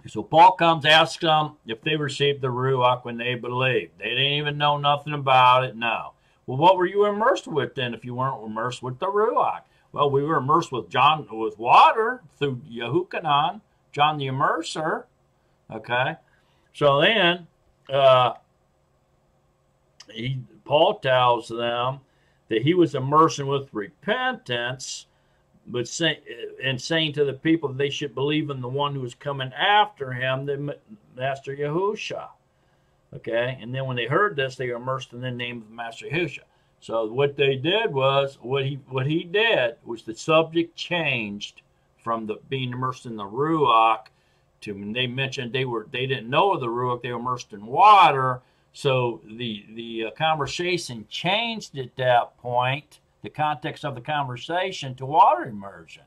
So Paul comes, asks them if they received the Ruach when they believed. They didn't even know nothing about it. No. Well, what were you immersed with then if you weren't immersed with the Ruach? Well, we were immersed with John with water through Yehukanan, John the Immerser. Okay. So then uh, he, Paul tells them that he was immersing with repentance but say, and saying to the people they should believe in the one who is coming after him, the Master Yahusha. Okay, and then when they heard this, they were immersed in the name of Master Yahushua. So what they did was what he what he did was the subject changed from the being immersed in the ruach to when they mentioned they were they didn't know of the ruach they were immersed in water. So the the uh, conversation changed at that point the context of the conversation to water immersion.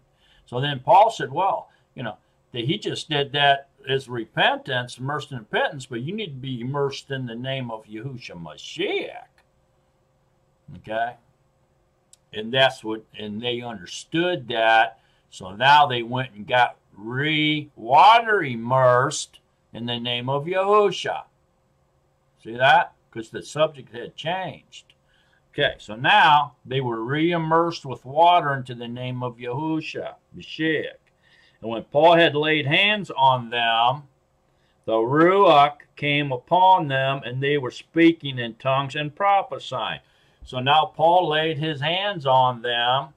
So then Paul said, well, you know, that he just did that as repentance, immersed in repentance, but you need to be immersed in the name of Yahushua Mashiach. Okay? And that's what, and they understood that. So now they went and got re water immersed in the name of Yahusha. See that? Because the subject had changed. Okay, so now they were re immersed with water into the name of Yahusha, Mashiach. And when Paul had laid hands on them, the Ruach came upon them, and they were speaking in tongues and prophesying. So now Paul laid his hands on them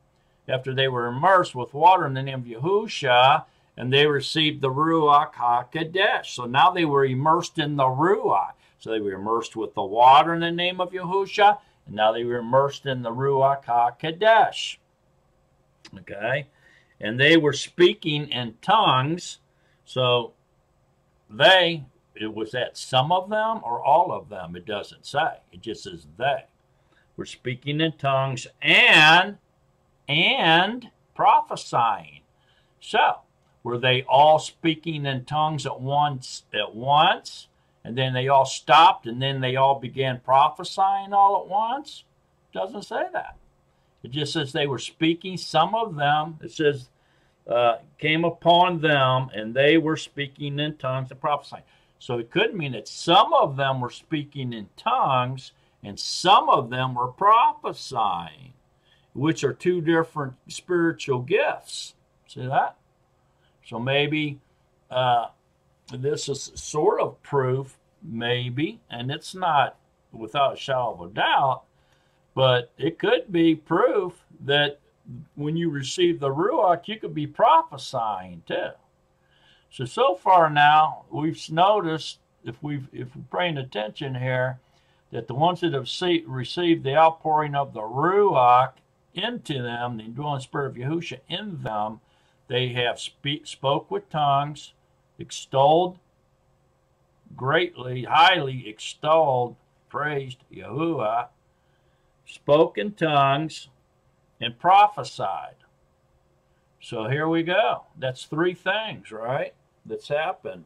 after they were immersed with water in the name of Yahusha, and they received the Ruach HaKadosh. So now they were immersed in the Ruach. So they were immersed with the water in the name of Yahusha, and now they were immersed in the Ruach HaKadosh. Okay? And they were speaking in tongues. So they, it was that some of them or all of them? It doesn't say. It just says they were speaking in tongues and and prophesying. So, were they all speaking in tongues at once at once? And then they all stopped and then they all began prophesying all at once? Doesn't say that. It just says they were speaking, some of them, it says, uh, came upon them and they were speaking in tongues and prophesying. So it could mean that some of them were speaking in tongues and some of them were prophesying, which are two different spiritual gifts. See that? So maybe uh, this is sort of proof, maybe, and it's not without a shadow of a doubt, but it could be proof that when you receive the Ruach, you could be prophesying too. So, so far now, we've noticed, if, we've, if we're paying attention here, that the ones that have see, received the outpouring of the Ruach into them, the indwelling spirit of Yahusha in them, they have speak, spoke with tongues, extolled greatly, highly extolled, praised Yahuwah, spoke in tongues, and prophesied. So here we go. That's three things, right? That's happened.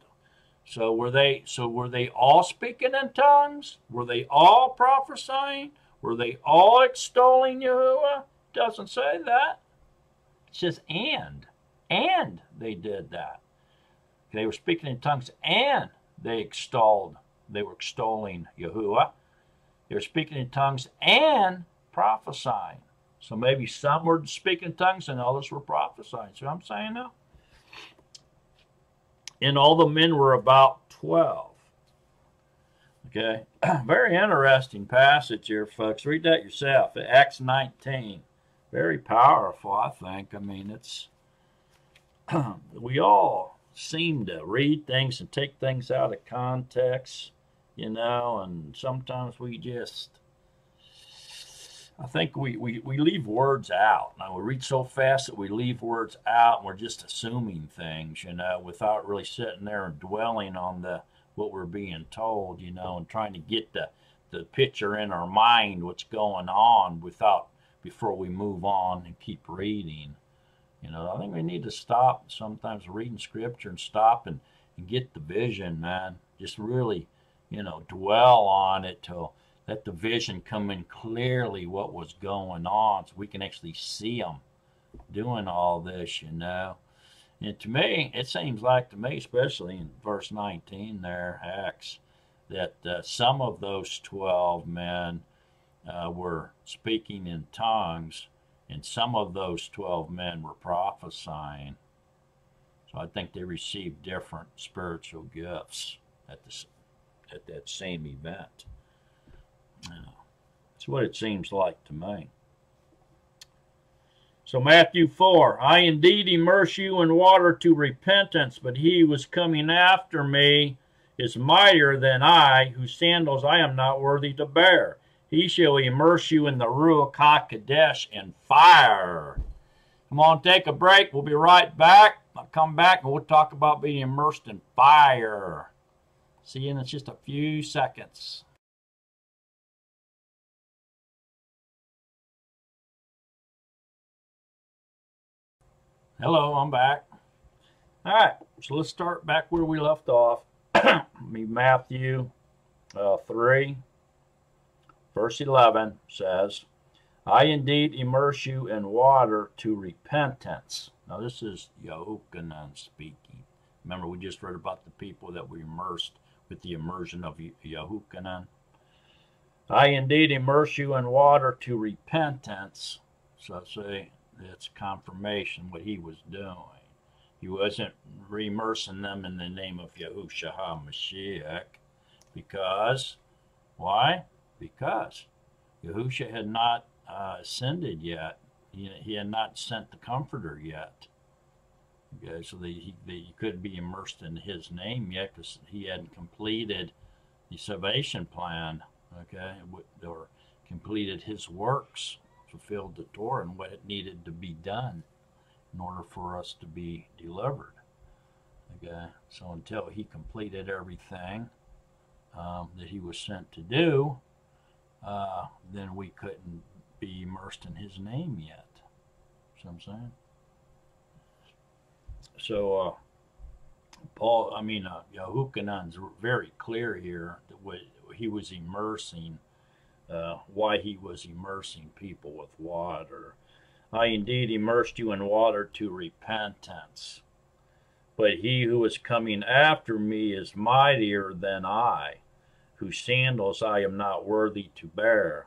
So were they so were they all speaking in tongues? Were they all prophesying? Were they all extolling Yahuwah? Doesn't say that. It says and. And they did that. They were speaking in tongues and they extolled. They were extolling Yahuwah. They were speaking in tongues and prophesying. So maybe some were speaking tongues and others were prophesying. See what I'm saying now? and all the men were about 12. Okay, very interesting passage here, folks. Read that yourself. Acts 19. Very powerful, I think. I mean, it's, we all seem to read things and take things out of context, you know, and sometimes we just, I think we, we, we leave words out. Now, we read so fast that we leave words out and we're just assuming things, you know, without really sitting there and dwelling on the what we're being told, you know, and trying to get the, the picture in our mind what's going on without before we move on and keep reading. You know, I think we need to stop sometimes reading scripture and stop and, and get the vision, man. Just really, you know, dwell on it till let the vision come in clearly what was going on so we can actually see them doing all this, you know. And to me, it seems like to me, especially in verse 19 there, Acts, that uh, some of those 12 men uh, were speaking in tongues, and some of those 12 men were prophesying. So I think they received different spiritual gifts at, this, at that same event. That's what it seems like to me. So Matthew 4, I indeed immerse you in water to repentance, but he was coming after me, is mightier than I, whose sandals I am not worthy to bear. He shall immerse you in the Ruach HaKodesh in fire. Come on, take a break. We'll be right back. I'll come back and we'll talk about being immersed in fire. See you in just a few seconds. Hello, I'm back. All right, so let's start back where we left off. Me, Matthew uh, 3, verse 11 says, I indeed immerse you in water to repentance. Now, this is Yehochanan speaking. Remember, we just read about the people that were immersed with the immersion of Yehochanan. I indeed immerse you in water to repentance. So, say, it's confirmation what he was doing. He wasn't immersing them in the name of Yahushua HaMashiach because, why? Because Yahushua had not uh, ascended yet. He, he had not sent the Comforter yet. Okay, so they, he, they couldn't be immersed in his name yet because he hadn't completed the salvation plan, okay, or completed his works fulfilled the Torah and what it needed to be done in order for us to be delivered. Okay, so until he completed everything um, that he was sent to do, uh, then we couldn't be immersed in his name yet. What I'm saying? So, uh, Paul, I mean, uh, Yahukhanan's very clear here that what he was immersing uh, why he was immersing people with water. I indeed immersed you in water to repentance. But he who is coming after me is mightier than I, whose sandals I am not worthy to bear.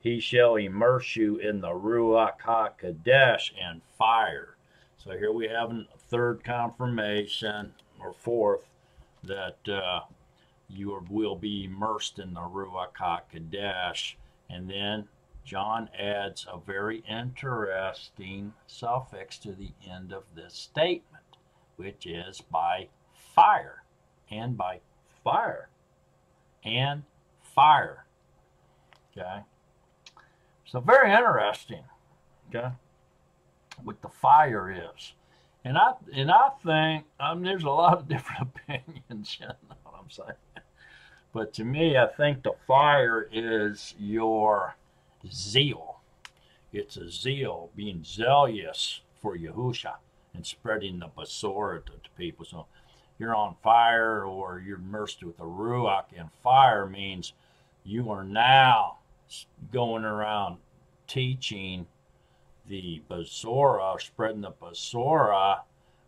He shall immerse you in the Ruach HaKodesh and fire. So here we have a third confirmation, or fourth, that uh, you will be immersed in the Ruach HaKodesh. And then John adds a very interesting suffix to the end of this statement, which is by fire. And by fire. And fire. Okay? So very interesting. Okay? What the fire is. And I and I think um, there's a lot of different opinions, you know what I'm saying? But to me, I think the fire is your zeal. It's a zeal, being zealous for Yahusha and spreading the Basora to, to people. So you're on fire or you're immersed with the Ruach, and fire means you are now going around teaching the Basora, spreading the Basora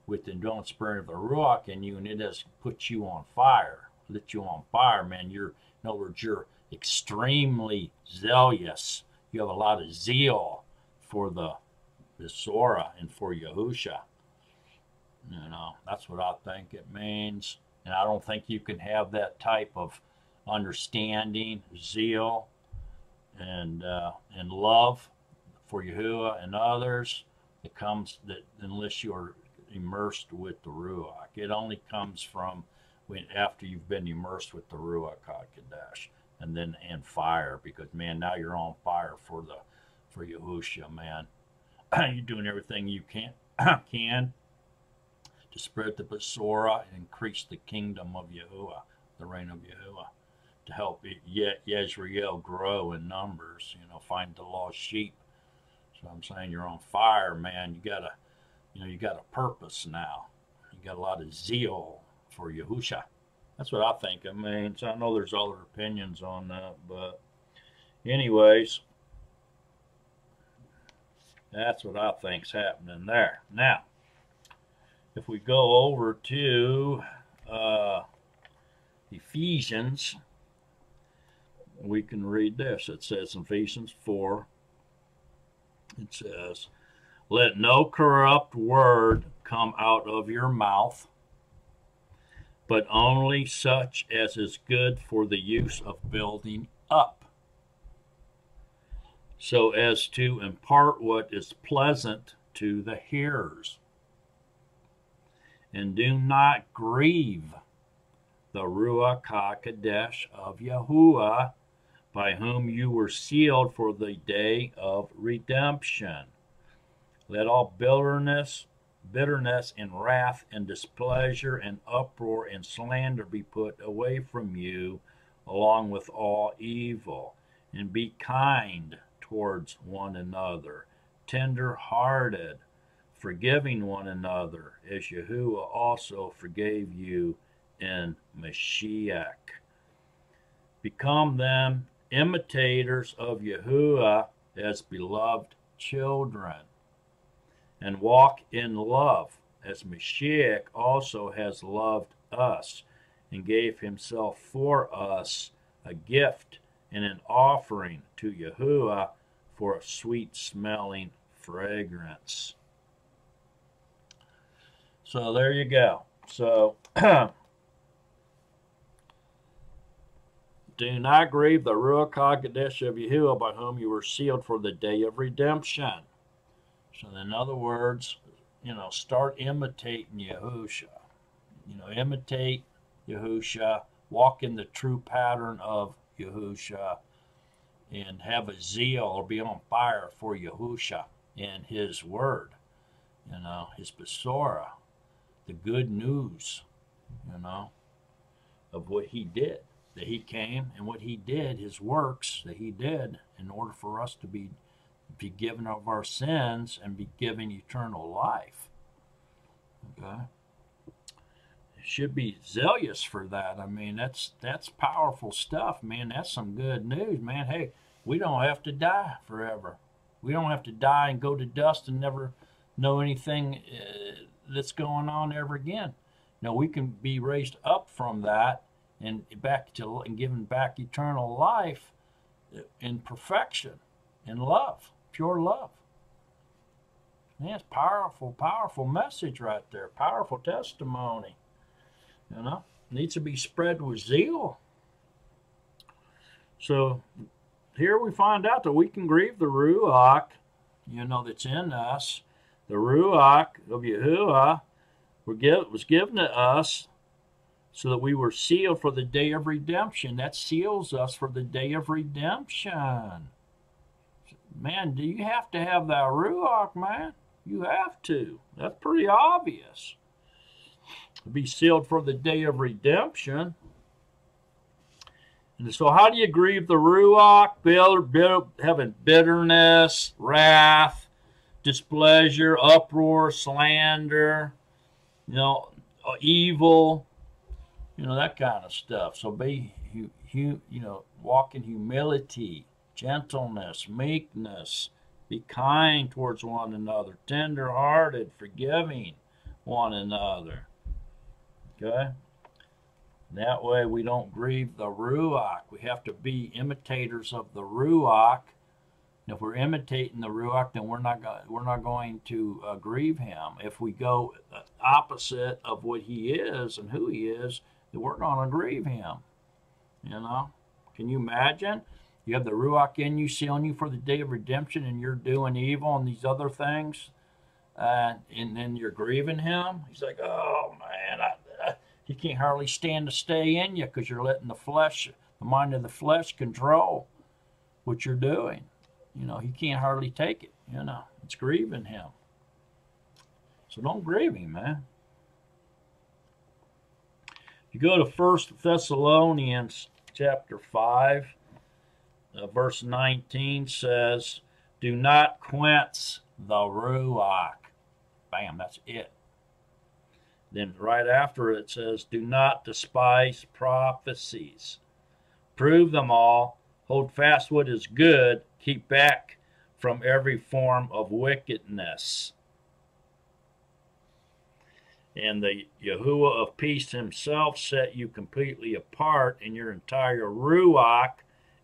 with the don't spirit of the Ruach in you, and it has put you on fire lit you on fire, man. You're, in other words, you're extremely zealous. You have a lot of zeal for the, the and for Yahusha. You know, that's what I think it means. And I don't think you can have that type of understanding, zeal, and uh, and love for Yahuwah and others that comes that unless you're immersed with the Ruach. It only comes from when after you've been immersed with the Ruach HaKodesh and then and fire because man now you're on fire for the for Yahushua man you're doing everything you can can to spread the Basora and increase the kingdom of Yahuwah the reign of Yahuwah to help Ye- Yisrael grow in numbers you know find the lost sheep so I'm saying you're on fire man you got a you know you got a purpose now you got a lot of zeal for Yahusha. That's what I think. I mean, so I know there's other opinions on that, but anyways, that's what I think's happening there. Now, if we go over to uh, Ephesians, we can read this. It says in Ephesians 4, it says, Let no corrupt word come out of your mouth but only such as is good for the use of building up, so as to impart what is pleasant to the hearers. And do not grieve the Ruach HaKodesh of Yahuwah, by whom you were sealed for the day of redemption. Let all bitterness, bitterness and wrath and displeasure and uproar and slander be put away from you, along with all evil, and be kind towards one another, tender hearted, forgiving one another, as Yahuwah also forgave you in Mashiach. Become them imitators of Yahuwah as beloved children, and walk in love, as Mashiach also has loved us, and gave himself for us a gift and an offering to Yahuwah for a sweet smelling fragrance. So there you go. So do not grieve the Ruach HaKodesh of Yahuwah by whom you were sealed for the day of redemption. So in other words, you know, start imitating Yahusha. You know, imitate Yahusha, walk in the true pattern of Yahusha, and have a zeal or be on fire for Yahusha and his word, you know, his Besorah, the good news, you know, of what he did, that he came and what he did, his works that he did in order for us to be be given of our sins and be given eternal life. Okay. Should be zealous for that. I mean, that's that's powerful stuff, man. That's some good news, man. Hey, we don't have to die forever. We don't have to die and go to dust and never know anything uh, that's going on ever again. No, we can be raised up from that and back to and given back eternal life in perfection, in love, pure love. Man, it's powerful, powerful message right there. Powerful testimony. You know, needs to be spread with zeal. So here we find out that we can grieve the Ruach, you know, that's in us. The Ruach of Yahuwah was given to us so that we were sealed for the day of redemption. That seals us for the day of redemption. Man, do you have to have that Ruach, man? You have to. That's pretty obvious. To be sealed for the day of redemption. And so, how do you grieve the Ruach? Bitter, bitter, having bitterness, wrath, displeasure, uproar, slander, you know, uh, evil, you know, that kind of stuff. So, be, you, you, know, walk in humility, gentleness, meekness, be kind towards one another, tender hearted, forgiving one another. Okay? That way we don't grieve the Ruach. We have to be imitators of the Ruach. And if we're imitating the Ruach, then we're not, go- we're not going to uh, grieve him. If we go opposite of what he is and who he is, then we're going to grieve him. You know? Can you imagine? You have the Ruach in you, sealing you for the day of redemption, and you're doing evil and these other things, uh, and then you're grieving him. He's like, oh man, I, he can't hardly stand to stay in you because you're letting the flesh, the mind of the flesh, control what you're doing. You know, he can't hardly take it. You know, it's grieving him. So don't grieve him, man. You go to First Thessalonians chapter 5, uh, verse 19 says, Do not quench the Ruach. Bam, that's it. Then right after it says, Do not despise prophecies. Prove them all. Hold fast what is good. Keep back from every form of wickedness. And the Yahuwah of peace himself set you completely apart, and your entire Ruach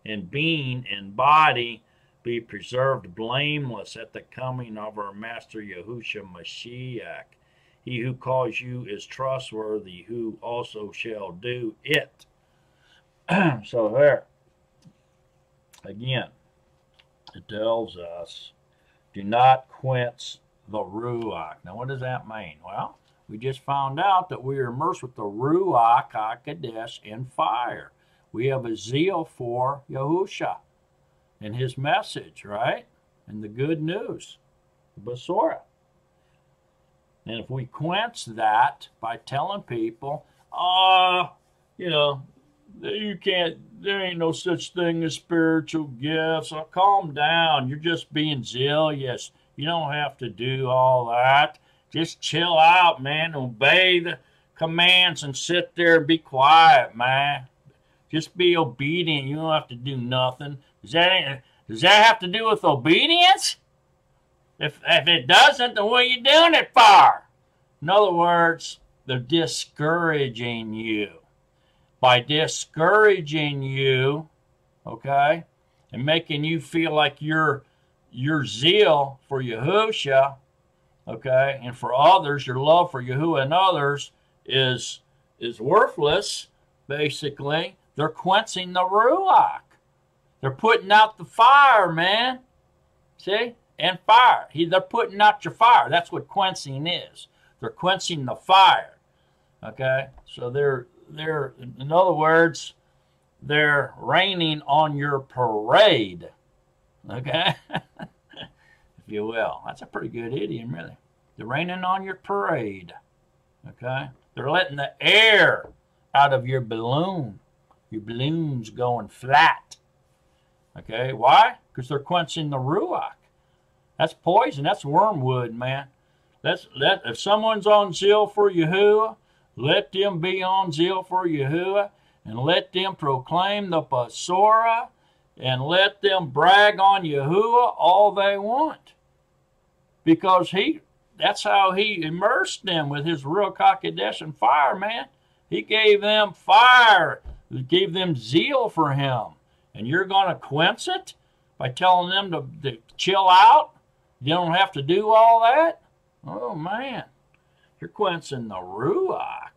and being and body be preserved blameless at the coming of our Master Yahushua Mashiach. He who calls you is trustworthy, who also shall do it. so there, again, it tells us, do not quench the ruach. Now, what does that mean? Well, We just found out that we are immersed with the Ruach HaKodesh in fire. We have a zeal for Yahusha and his message, right? And the good news, the Basora. And if we quench that by telling people, ah, you know, you can't, there ain't no such thing as spiritual gifts. Oh, calm down. You're just being zealous. You don't have to do all that. Just chill out, man. Obey the commands and sit there and be quiet, man. Just be obedient. You don't have to do nothing. Does that, does that have to do with obedience? If, if it doesn't, then what are you doing it for? In other words, they're discouraging you. By discouraging you, okay, and making you feel like your your zeal for Yahusha, okay, and for others, your love for Yahuwah and others is is worthless, basically, they're quenching the Ruach. They're putting out the fire, man. See? And fire. He, they're putting out your fire. That's what quenching is. They're quenching the fire. Okay? So they're they're in other words, they're raining on your parade. Okay? if you will. That's a pretty good idiom, really. They're raining on your parade. Okay? They're letting the air out of your balloon. Your balloon's going flat. Okay? Why? Because they're quenching the ruach. That's poison. That's wormwood, man. That's that. if someone's on zeal for Yahuwah, let them be on zeal for Yahuwah, and let them proclaim the Basora, and let them brag on Yahuwah all they want. Because he that's how he immersed them with his Ruach HaKodesh and fire, man. He gave them fire. He gave them zeal for him. And you're going to quench it by telling them to, to chill out? You don't have to do all that? Oh, man. You're quenching the Ruach.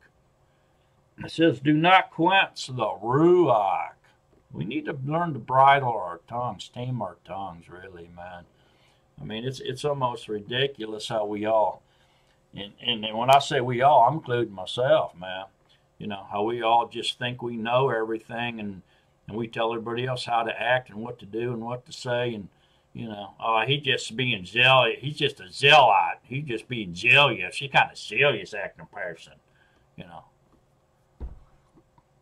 It says, do not quench the Ruach. We need to learn to bridle our tongues, tame our tongues, really, man. I mean, it's it's almost ridiculous how we all, and, and when I say we all, I'm including myself, man. You know, how we all just think we know everything and, and we tell everybody else how to act and what to do and what to say. And, you know, oh, he just being zealous. He's just a zealot. He's just being zealous. He's kind of zealous acting person, you know.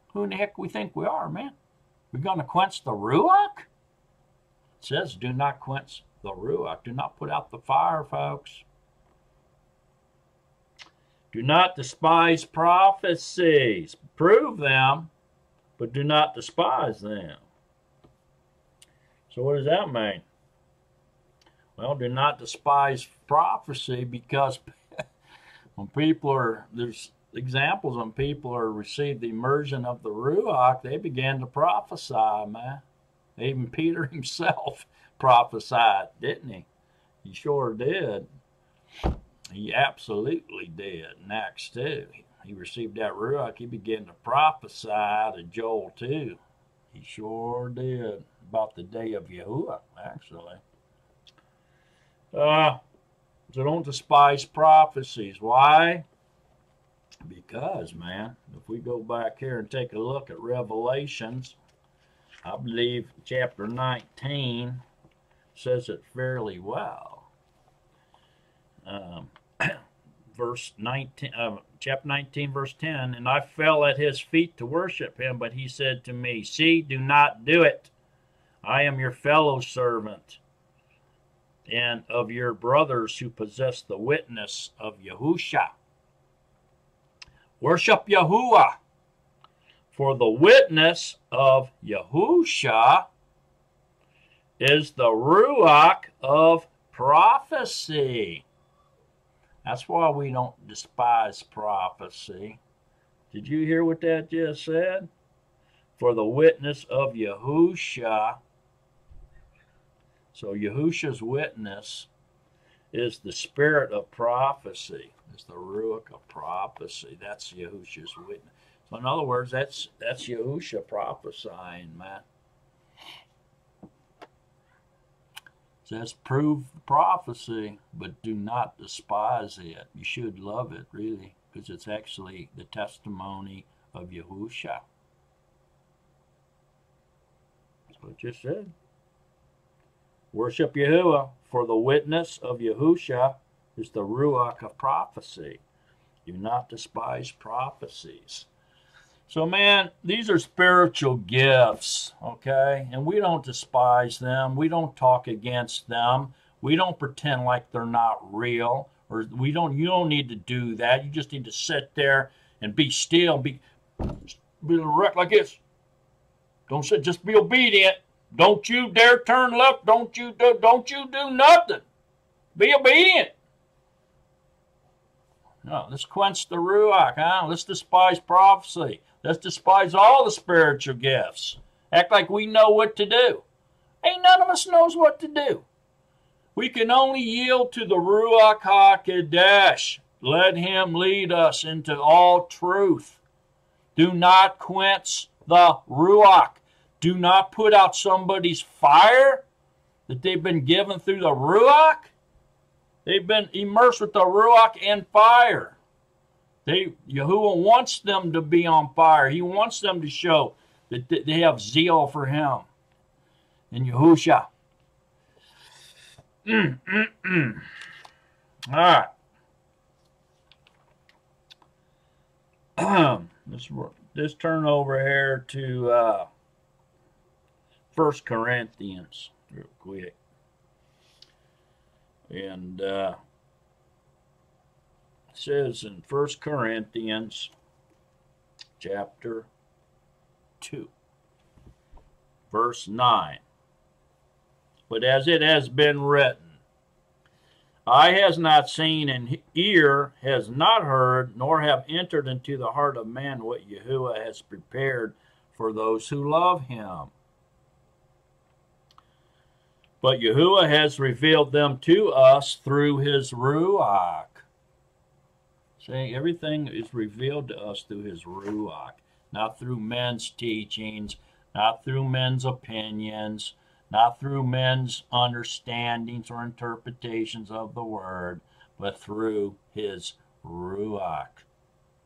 Who in the heck we think we are, man? We're going to quench the Ruach? It says, do not quench the Ruach. Do not put out the fire, folks. Do not despise prophecies. Prove them, but do not despise them. So, what does that mean? Well, do not despise prophecy because when people are, there's examples when people are received the immersion of the Ruach, they began to prophesy, man. Even Peter himself prophesied, didn't he? He sure did. He absolutely did Acts 2. He received that Ruach. He began to prophesy to Joel too. He sure did about the day of Yahuwah, actually. Uh, so don't despise prophecies. Why? Because, man, if we go back here and take a look at Revelations, I believe chapter 19 says it fairly well. Um, verse 19, uh, chapter 19, verse 10. And I fell at his feet to worship him, but he said to me, See, do not do it. I am your fellow servant and of your brothers who possess the witness of Yahusha. Worship Yahuwah, for the witness of Yahusha is the Ruach of prophecy. That's why we don't despise prophecy. Did you hear what that just said? For the witness of Yahusha. So Yahusha's witness is the spirit of prophecy. It's the Ruach of prophecy. That's Yahusha's witness. So in other words, that's that's Yahusha prophesying, man. says prove prophecy, but do not despise it. You should love it, really, because it's actually the testimony of Yahusha. That's what you said. Worship Yahuwah, for the witness of Yahusha is the Ruach of prophecy. Do not despise prophecies. So, man, these are spiritual gifts, okay? And we don't despise them. We don't talk against them. We don't pretend like they're not real. Or we don't. You don't need to do that. You just need to sit there and be still. Be be erect like this. Don't sit. Just be obedient. Don't you dare turn left. Don't you do. Don't you do nothing. Be obedient. No, let's quench the ruach, huh? Let's despise prophecy. Let's despise all the spiritual gifts. Act like we know what to do. Ain't none of us knows what to do. We can only yield to the Ruach HaKodesh. Let him lead us into all truth. Do not quench the Ruach. Do not put out somebody's fire that they've been given through the Ruach. They've been immersed with the Ruach and fire. They Yahuwah wants them to be on fire. He wants them to show that they have zeal for Him. And Yahusha. All right. let's let's turn over here to uh, First Corinthians real quick, and. Uh, says in First Corinthians chapter 2, verse 9. But as it has been written, Eye has not seen, and ear has not heard, nor have entered into the heart of man what Yahuwah has prepared for those who love him. But Yahuwah has revealed them to us through his Ruach. See, everything is revealed to us through his Ruach, not through men's teachings, not through men's opinions, not through men's understandings or interpretations of the word, but through his Ruach,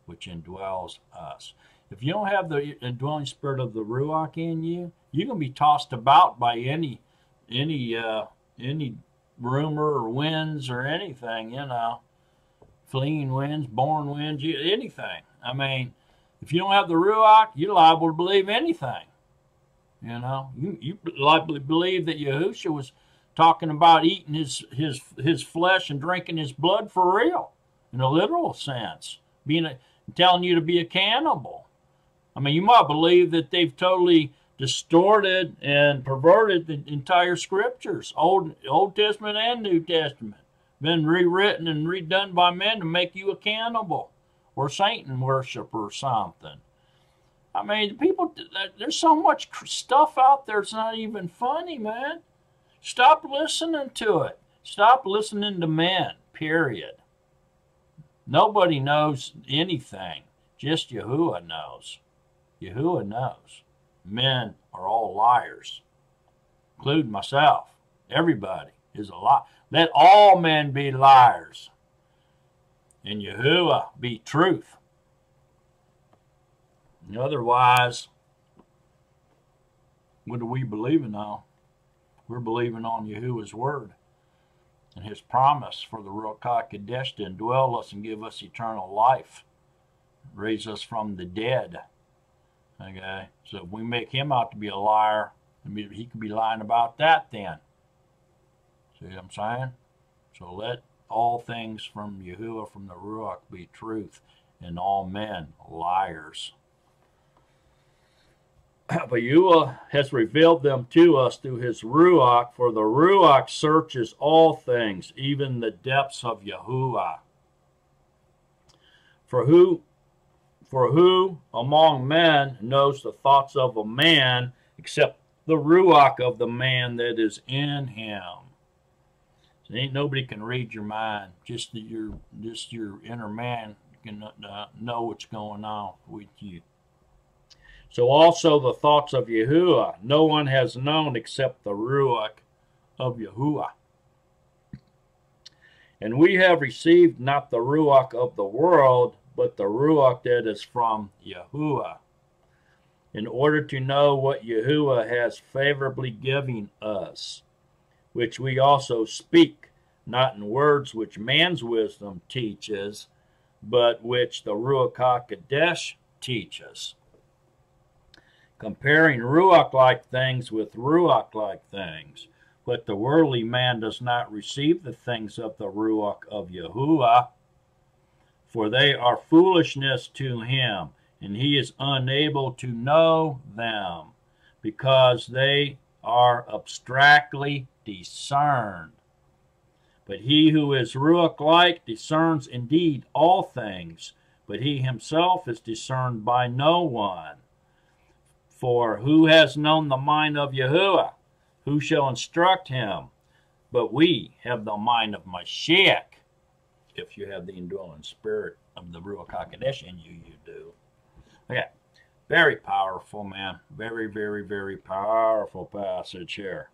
which indwells us. If you don't have the indwelling spirit of the Ruach in you, you can be tossed about by any any uh, any rumor or winds or anything, you know fleeing winds, born winds, anything. I mean, if you don't have the Ruach, you're liable to believe anything. You know, you, you likely believe that Yahusha was talking about eating his, his, his flesh and drinking his blood for real, in a literal sense, being a, telling you to be a cannibal. I mean, you might believe that they've totally distorted and perverted the entire scriptures, Old Old Testament and New Testament been rewritten and redone by men to make you a cannibal or Satan worshiper or something. I mean, people, there's so much stuff out there, it's not even funny, man. Stop listening to it. Stop listening to men, period. Nobody knows anything. Just Yahuwah knows. Yahuwah knows. Men are all liars, including myself. Everybody is a liar. Let all men be liars, and Yahuwah be truth. And otherwise, what are we believing on? We're believing on Yahuwah's word and his promise for the Ruach HaKodesh to indwell us and give us eternal life, raise us from the dead. Okay, so if we make him out to be a liar, he could be lying about that then. See what I'm saying? So let all things from Yahuwah, from the Ruach, be truth, and all men liars. but Yahuwah has revealed them to us through his Ruach, for the Ruach searches all things, even the depths of Yahuwah. For who for who among men knows the thoughts of a man except the Ruach of the man that is in him? ain't nobody can read your mind. Just your just your inner man can know what's going on with you. So also the thoughts of Yahuwah, no one has known except the Ruach of Yahuwah. And we have received not the Ruach of the world, but the Ruach that is from Yahuwah, in order to know what Yahuwah has favorably given us, which we also speak, not in words which man's wisdom teaches, but which the Ruach HaKodesh teaches. Comparing Ruach like things with Ruach like things. But the worldly man does not receive the things of the Ruach of Yahuwah, for they are foolishness to him, and he is unable to know them, because they are abstractly discerned. But he who is Ruach like discerns indeed all things, but he himself is discerned by no one. For who has known the mind of Yahuwah? Who shall instruct him? But we have the mind of Mashiach. If you have the indwelling spirit of the Ruach HaKodesh in you, you do. Okay. Very powerful, man. Very, very, very powerful passage here.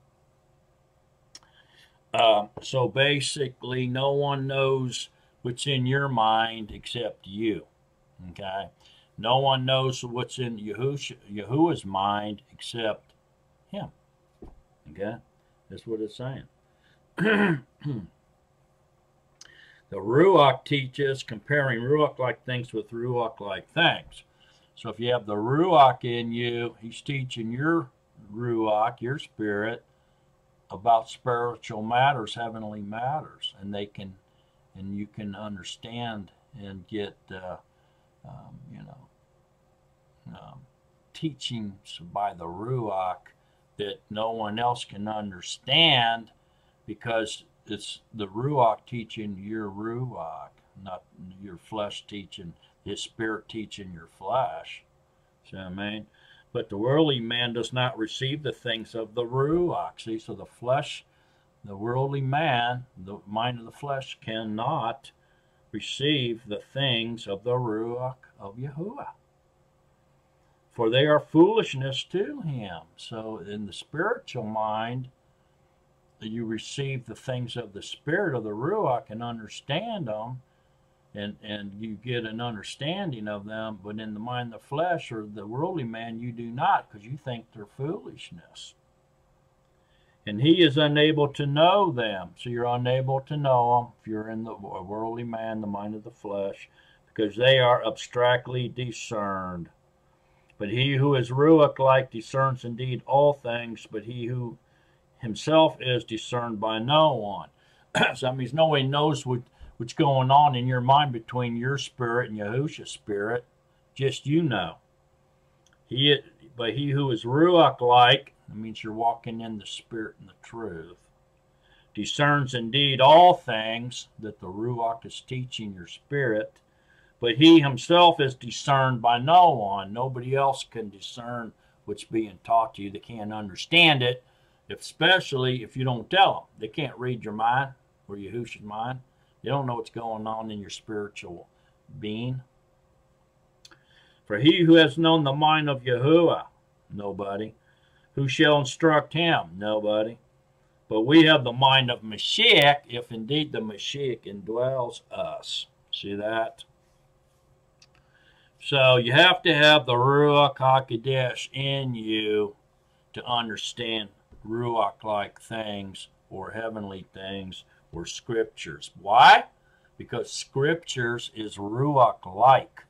Uh, so basically, no one knows what's in your mind except you. Okay? No one knows what's in Yahuwah's mind except him. Okay? That's what it's saying. the Ruach teaches comparing Ruach like things with Ruach like things. So if you have the Ruach in you, he's teaching your Ruach, your spirit, about spiritual matters, heavenly matters, and they can, and you can understand and get, uh, um, you know, um, teachings by the Ruach that no one else can understand because it's the Ruach teaching your Ruach, not your flesh teaching, his spirit teaching your flesh. See what I mean? But the worldly man does not receive the things of the Ruach. See, so the flesh, the worldly man, the mind of the flesh cannot receive the things of the Ruach of Yahuwah for they are foolishness to him. So, in the spiritual mind, you receive the things of the spirit of the Ruach and understand them, and, and you get an understanding of them. But in the mind of the flesh or the worldly man, you do not because you think they're foolishness. And he is unable to know them. So you're unable to know them if you're in the worldly man, the mind of the flesh, because they are abstractly discerned. But he who is Ruach like discerns indeed all things, but he who himself is discerned by no one. so that means no one knows what, what's going on in your mind between your spirit and Yahusha's spirit. Just you know. He, but he who is Ruach like, that means you're walking in the spirit and the truth, discerns indeed all things that the Ruach is teaching your spirit but he himself is discerned by no one. Nobody else can discern what's being taught to you. They can't understand it, especially if you don't tell them. They can't read your mind or Yahusha's mind. They don't know what's going on in your spiritual being. For he who has known the mind of Yahuwah, nobody. Who shall instruct him? Nobody. But we have the mind of Mashiach, if indeed the Mashiach indwells us. See that? So you have to have the Ruach HaKodesh in you to understand Ruach-like things or heavenly things or scriptures. Why? Because scriptures is Ruach-like.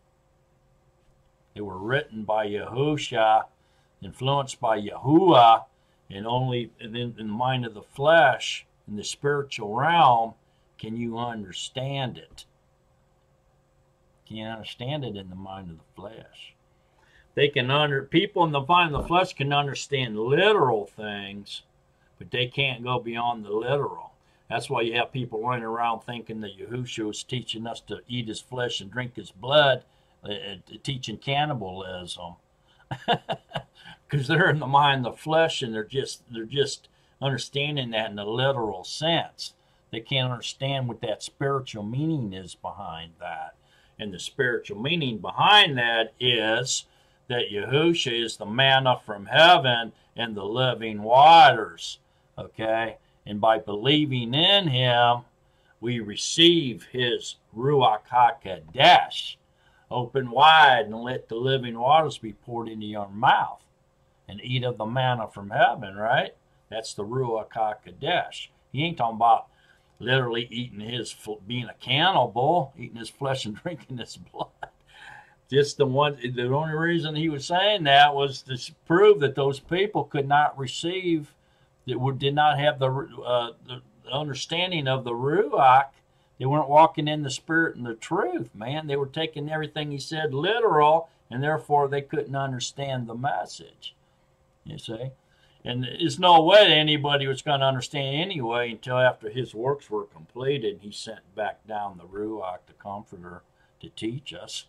They were written by Yahusha, influenced by Yahuwah, and only in, the mind of the flesh, in the spiritual realm, can you understand it. Can't understand it in the mind of the flesh. They can under people in the of the flesh can understand literal things, but they can't go beyond the literal. That's why you have people running around thinking that Yahushua is teaching us to eat his flesh and drink his blood, uh, uh teaching cannibalism, because they're in the mind of the flesh and they're just they're just understanding that in a literal sense. They can't understand what that spiritual meaning is behind that. And the spiritual meaning behind that is that Yahusha is the manna from heaven and the living waters. Okay? And by believing in him, we receive his Ruach HaKodesh. Open wide and let the living waters be poured into your mouth and eat of the manna from heaven, right? That's the Ruach HaKodesh. He ain't talking about literally eating his, being a cannibal, eating his flesh and drinking his blood. Just the one, the only reason he was saying that was to prove that those people could not receive, that would did not have the, uh, the understanding of the Ruach. They weren't walking in the Spirit and the truth, man. They were taking everything he said literal, and therefore they couldn't understand the message. You see? And there's no way anybody was going to understand anyway until after his works were completed. He sent back down the Ruach, the Comforter, to teach us.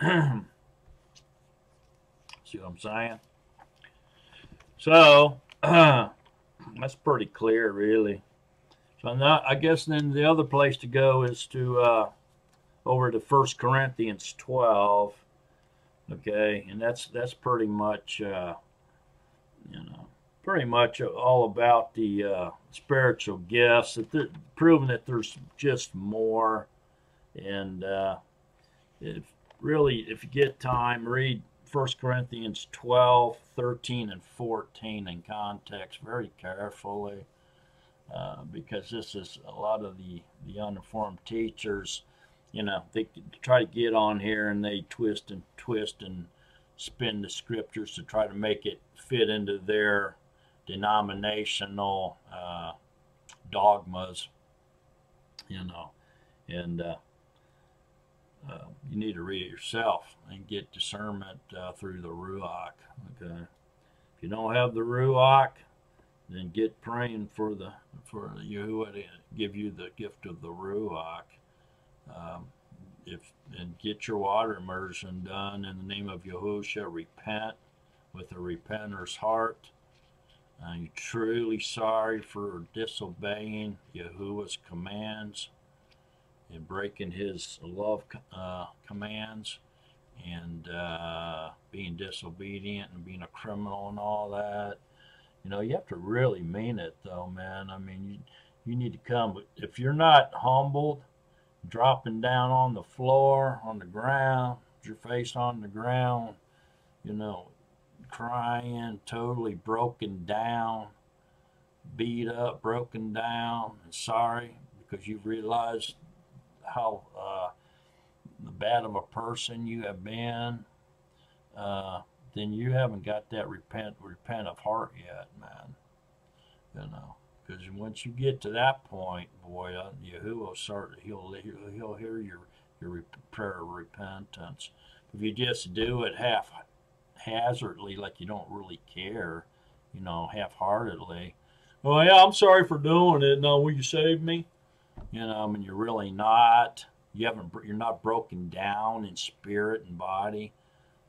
See what I'm saying? So, that's pretty clear, really. So now, I guess then the other place to go is to uh, over to First Corinthians 12. Okay, and that's that's pretty much uh, you know pretty much all about the uh, spiritual gifts, that proving that there's just more. And uh, if really, if you get time, read 1 Corinthians 12, 13, and 14 in context very carefully. Uh, because this is a lot of the, the uninformed teachers, you know, they try to get on here and they twist and twist and spin the scriptures to try to make it fit into their denominational uh, dogmas, you know, and uh, uh, you need to read it yourself and get discernment uh, through the Ruach. Okay, if you don't have the Ruach, then get praying for the for Yahuwah to give you the gift of the Ruach. Um, if and get your water immersion done in the name of Yahushua. Repent with a repenter's heart are you truly sorry for disobeying Yahuwah's commands and breaking his love uh, commands and uh, being disobedient and being a criminal and all that? You know, you have to really mean it, though, man. I mean, you, you need to come. If you're not humbled, dropping down on the floor, on the ground, your face on the ground, you know, crying, totally broken down, beat up, broken down, and sorry because you've realized how uh, bad of a person you have been, uh, then you haven't got that repent repent of heart yet, man. You know, because once you get to that point, boy, Yahuwah will start. He'll he'll hear your your prayer of repentance. If you just do it half haphazardly, like you don't really care, you know, half-heartedly. Oh yeah, I'm sorry for doing it. Now will you save me? You know, mean, you're really not. You haven't. You're not broken down in spirit and body.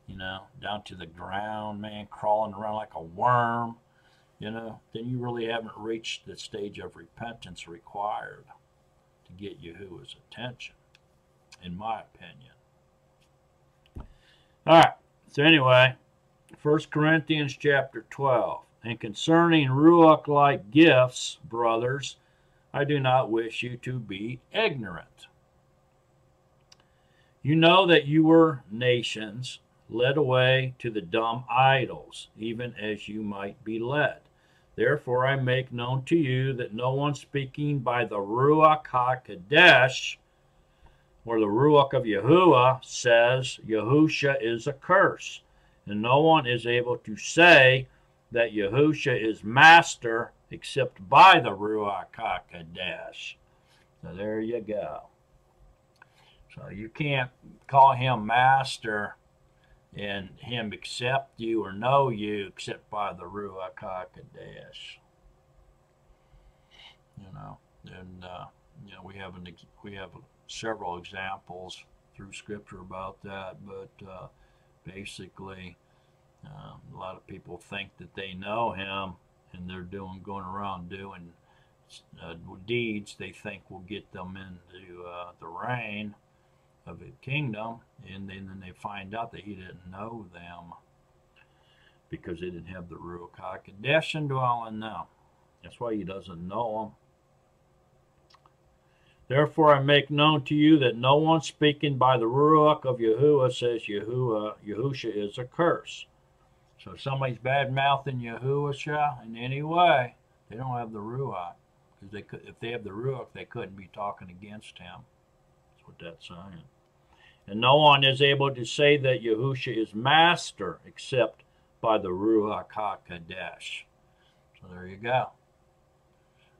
You know, down to the ground, man, crawling around like a worm. You know, then you really haven't reached the stage of repentance required to get Yahuwah's attention, in my opinion. All right. So anyway, 1 Corinthians chapter 12. And concerning Ruach-like gifts, brothers, I do not wish you to be ignorant. You know that you were nations led away to the dumb idols, even as you might be led. Therefore I make known to you that no one speaking by the Ruach HaKodesh or the Ruach of Yahuwah says Yahusha is a curse, and no one is able to say that Yahusha is master except by the Ruach HaKodesh. So there you go. So you can't call him master and him accept you or know you except by the Ruach HaKodesh. You know, and uh, you know we have an, we have several examples through scripture about that, but uh, basically, uh, a lot of people think that they know him and they're doing going around doing uh, deeds they think will get them into uh, the reign of the kingdom, and then, then they find out that he didn't know them because they didn't have the Ruach HaKodesh indwelling them. That's why he doesn't know them. Therefore, I make known to you that no one speaking by the Ruach of Yahuwah says Yahuwah, Yahusha is a curse. So if somebody's bad mouthing Yahuwah in any way, they don't have the Ruach. Because they could, if they have the Ruach, they couldn't be talking against him. That's what that's saying. And no one is able to say that Yahusha is master except by the Ruach HaKadosh. So there you go.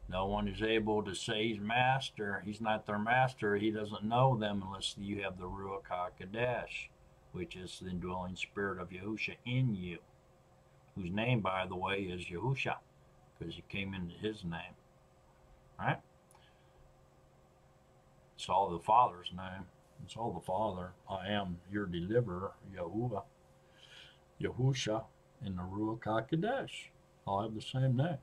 No one is able to say he's master. He's not their master. He doesn't know them unless you have the Ruach HaKadosh, which is the indwelling spirit of Yahusha in you, whose name, by the way, is Yahusha, because he came into his name. Right? It's all the Father's name. It's all the Father. I am your deliverer, Yahuwah, Yahusha, and the Ruach HaKadosh. All have the same name.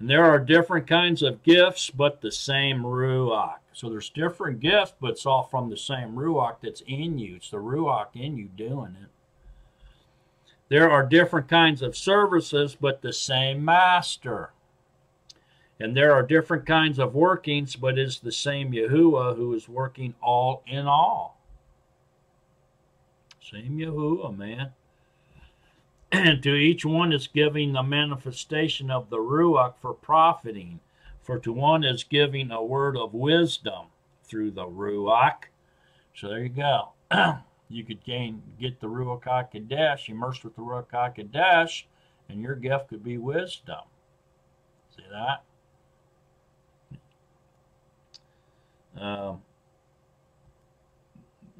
And there are different kinds of gifts, but the same Ruach. So there's different gifts, but it's all from the same Ruach that's in you. It's the Ruach in you doing it. There are different kinds of services, but the same Master. And there are different kinds of workings, but it's the same Yahuwah who is working all in all. Same Yahuwah, man. And to each one is giving the manifestation of the Ruach for profiting. For to one is giving a word of wisdom through the Ruach. So there you go. you could gain get the Ruach HaKodesh, immersed with the Ruach HaKodesh, and your gift could be wisdom. See that? Um,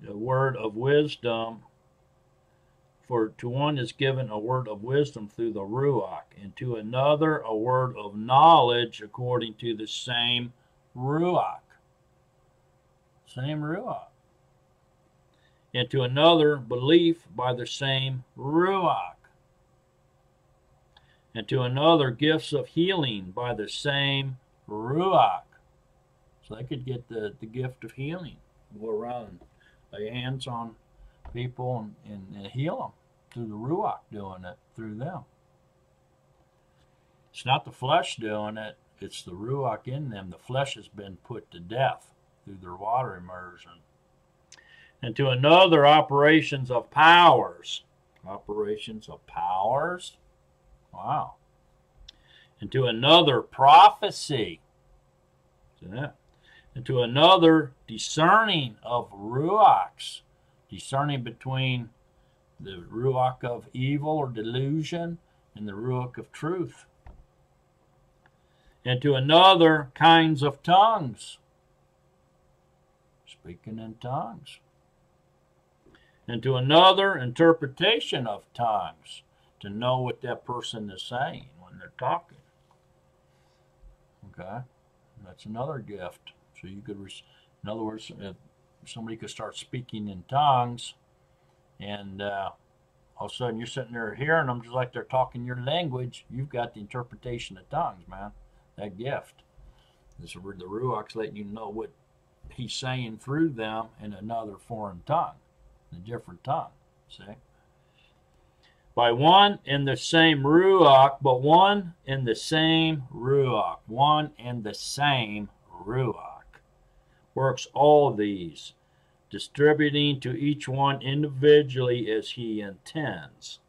a word of wisdom for to one is given a word of wisdom through the Ruach, and to another a word of knowledge according to the same Ruach. Same Ruach. And to another belief by the same Ruach. And to another gifts of healing by the same Ruach. So they could get the, the gift of healing. Go around, lay hands on people and, and, and heal them through the Ruach doing it through them. It's not the flesh doing it, it's the Ruach in them. The flesh has been put to death through their water immersion. And to another, operations of powers. Operations of powers? Wow. And to another, prophecy. see And to another, discerning of Ruachs. Discerning between the ruach of evil or delusion and the ruach of truth. And to another, kinds of tongues, speaking in tongues. And to another, interpretation of tongues, to know what that person is saying when they're talking. Okay? That's another gift. So you could, in other words, if somebody could start speaking in tongues and uh, all of a sudden you're sitting there hearing them just like they're talking your language. You've got the interpretation of tongues, man. That gift. This the Ruach's letting you know what he's saying through them in another foreign tongue, a different tongue. See? By one in the same Ruach, but one in the same Ruach. One in the same Ruach. Works all these distributing to each one individually as he intends.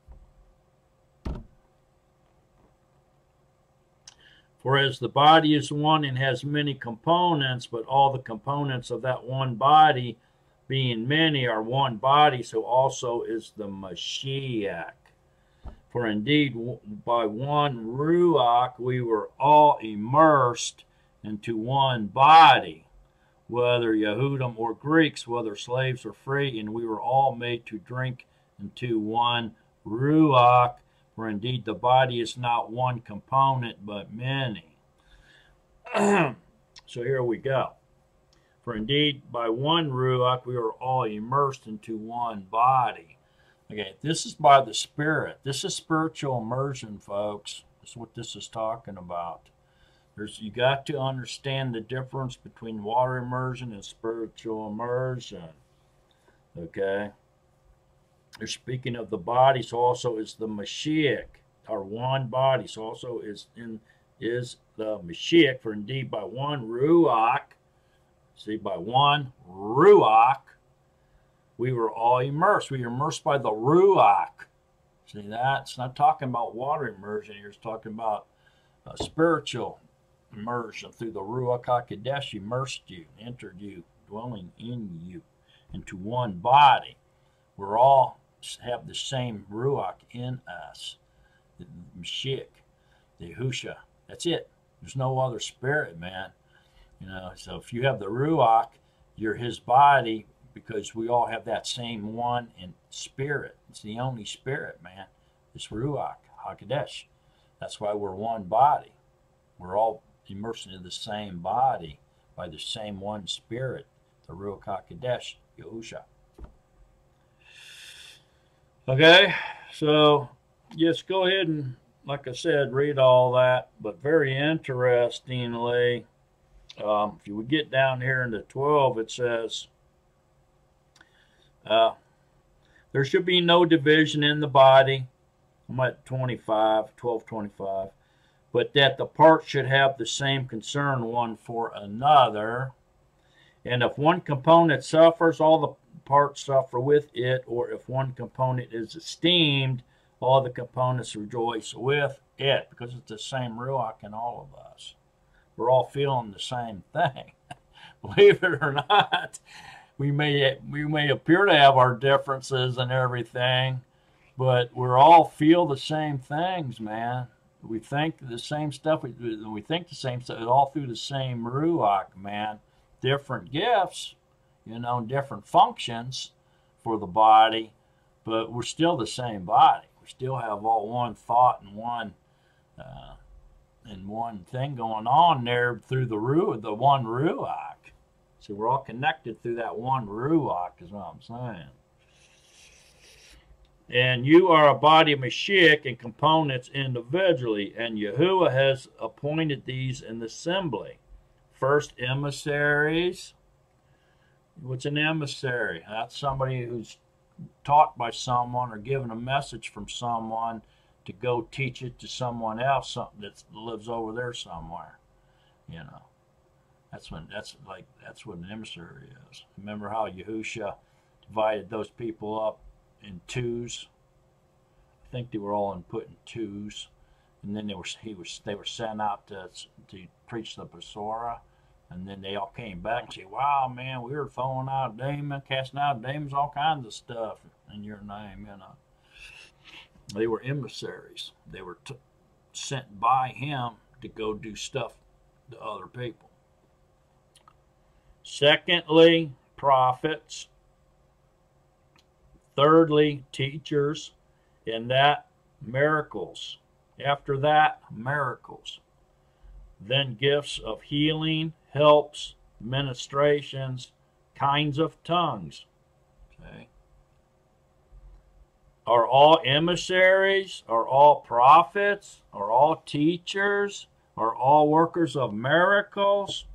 For as the body is one and has many components, but all the components of that one body, being many, are one body, so also is the Mashiach. For indeed, by one Ruach we were all immersed into one body whether Yehudim or Greeks, whether slaves or free, and we were all made to drink into one Ruach, for indeed the body is not one component, but many. so here we go. For indeed, by one Ruach, we are all immersed into one body. Okay, this is by the Spirit. This is spiritual immersion, folks. That's what this is talking about. There's, you got to understand the difference between water immersion and spiritual immersion. Okay? They're speaking of the body, so also is the Mashiach. our one body. So also is in is the Mashiach, for indeed by one Ruach, see, by one Ruach, we were all immersed. We were immersed by the Ruach. See that? It's not talking about water immersion here, it's talking about a spiritual immersion through the Ruach HaKodesh, immersed you, entered you, dwelling in you into one body. We're all have the same Ruach in us, the Mashiach, Yahusha. That's it. There's no other spirit, man. You know, so if you have the Ruach, you're his body because we all have that same one in spirit. It's the only spirit, man. It's Ruach, HaKodesh. That's why we're one body. We're all immersed into the same body by the same one spirit, the Ruach HaKodesh, Yahusha. Okay, so just go ahead and, like I said, read all that. But very interestingly, um, if you would get down here into 12, it says, uh, there should be no division in the body. I'm at 25, 12, 25. But that the parts should have the same concern one for another. And if one component suffers, all the parts suffer with it, or if one component is esteemed, all the components rejoice with it, because it's the same Ruach in all of us. We're all feeling the same thing. Believe it or not, we may we may appear to have our differences and everything, but we're all feel the same things, man. We think the same stuff. We, we think the same stuff. All through the same Ruach, man. Different gifts, you know, different functions for the body, but we're still the same body. We still have all one thought and one uh, and one thing going on there through the ru the one ruach. So we're all connected through that one ruach, is what I'm saying. And you are a body of Mashiach and components individually, and Yahuwah has appointed these in the assembly. First emissaries, What's an emissary? That's somebody who's taught by someone or given a message from someone to go teach it to someone else, something that lives over there somewhere. You know, that's when that's like that's what an emissary is. Remember how Yahusha divided those people up in twos? I think they were all in put in twos, and then they were he was they were sent out to to preach the Besorah and then they all came back and said, wow, man, we were throwing out demons, casting out demons, all kinds of stuff in your name, you know. They were emissaries. They were t- sent by him to go do stuff to other people. Secondly, prophets. Thirdly, teachers. And that, miracles. After that, miracles. Then gifts of healing, helps, ministrations, kinds of tongues. Okay. Are all emissaries? Are all prophets? Are all teachers? Are all workers of miracles?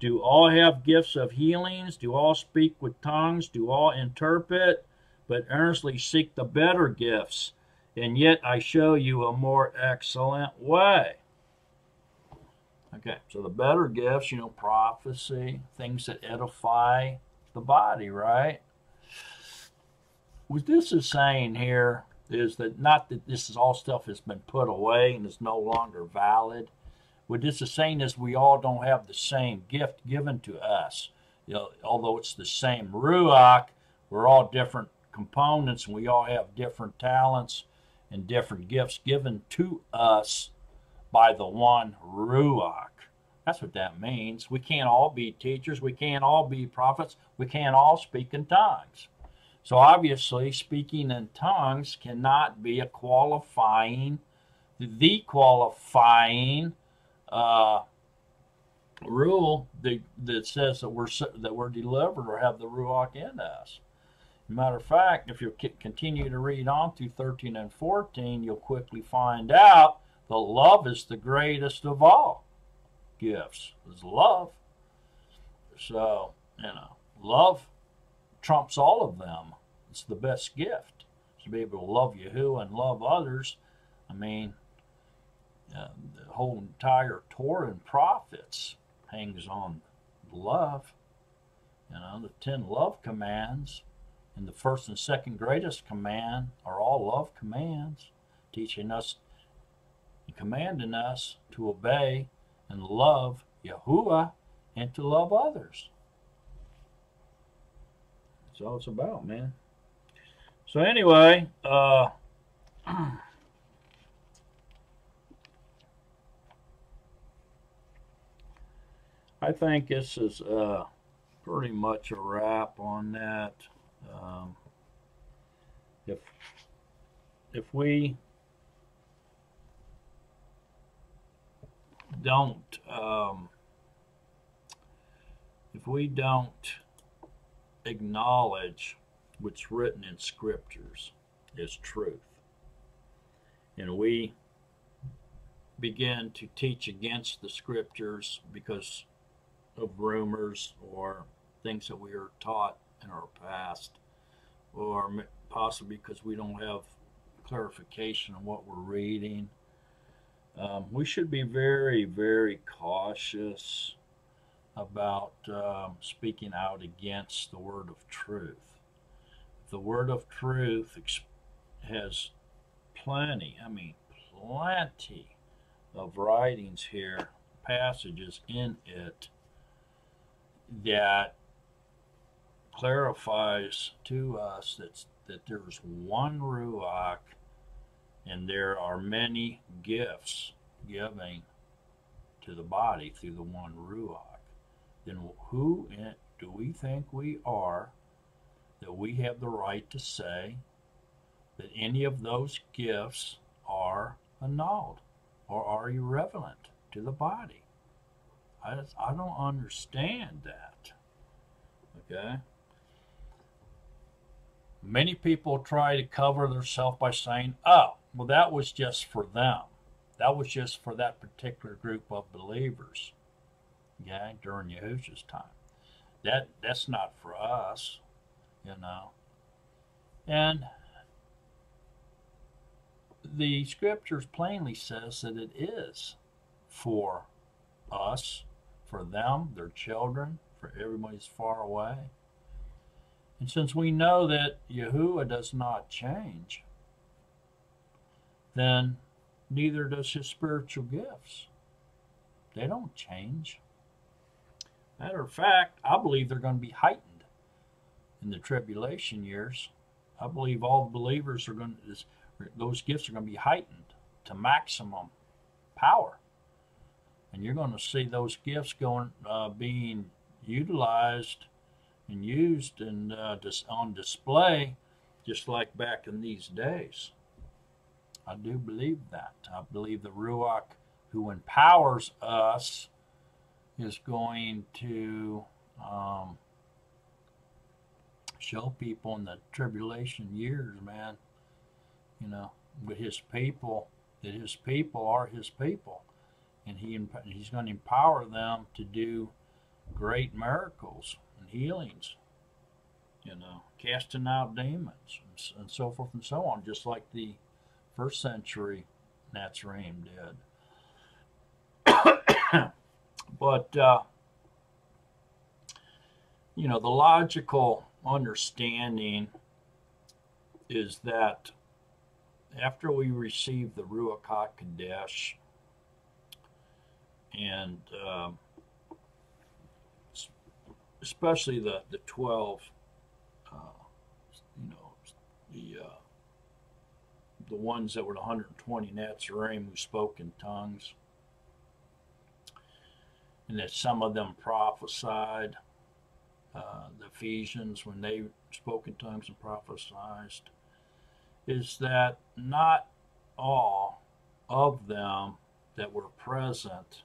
Do all have gifts of healings? Do all speak with tongues? Do all interpret? But earnestly seek the better gifts. And yet I show you a more excellent way. Okay, so the better gifts, you know, prophecy, things that edify the body, right? What this is saying here is that not that this is all stuff that's been put away and is no longer valid. What this is saying is we all don't have the same gift given to us. You know, although it's the same ruach, we're all different components and we all have different talents and different gifts given to us by the one Ruach. That's what that means. We can't all be teachers. We can't all be prophets. We can't all speak in tongues. So obviously, speaking in tongues cannot be a qualifying, the qualifying uh, rule that, that says that we're that we're delivered or have the ruach in us. Matter of fact, if you continue to read on through 13 and 14, you'll quickly find out that love is the greatest of all gifts. Is love. So, you know, love trumps all of them. It's the best gift. To be able to love Yahuwah and love others I mean, uh, the whole entire Torah and prophets hangs on love. You know, the ten love commands and the first and second greatest command are all love commands, teaching us and commanding us to obey and love Yahuwah and to love others. That's all it's about, man. So anyway, uh I think this is uh, pretty much a wrap on that. Um, if if we don't um, if we don't acknowledge what's written in scriptures as truth and we begin to teach against the scriptures because of rumors or things that we are taught in our past, or possibly because we don't have clarification on what we're reading. Um, we should be very, very cautious about um, speaking out against the word of truth. The word of truth has plenty, I mean, plenty of writings here, passages in it that clarifies to us that, that there's one Ruach and there are many gifts giving to the body through the one Ruach, then who do we think we are that we have the right to say that any of those gifts are annulled or are irrelevant to the body? I, just, I don't understand that. Okay? Many people try to cover themselves by saying, oh, well, that was just for them. That was just for that particular group of believers. Okay, during Yahushua's time. That that's not for us, you know. And the scriptures plainly says that it is for us, for them, their children, for everybody who's far away. And since we know that Yahuwah does not change, then neither does his spiritual gifts. They don't change. Matter of fact, I believe they're going to be heightened in the tribulation years. I believe all the believers are going to, those gifts are going to be heightened to maximum power. And you're going to see those gifts going, uh, being utilized and used and uh, dis- on display just like back in these days. I do believe that. I believe the Ruach who empowers us is going to um, show people in the tribulation years, man, you know, with his people, that his people are his people. And he he's going to empower them to do great miracles and healings, you know, casting out demons and so forth and so on, just like the first century Nazarene did. but, uh, you know, the logical understanding is that after we receive the Ruach HaKodesh and uh, especially the the twelve, uh, you know, the uh, the ones that were the 120 Nazarene who spoke in tongues, and that some of them prophesied. Uh, the Ephesians, when they spoke in tongues and prophesied, is that not all of them that were present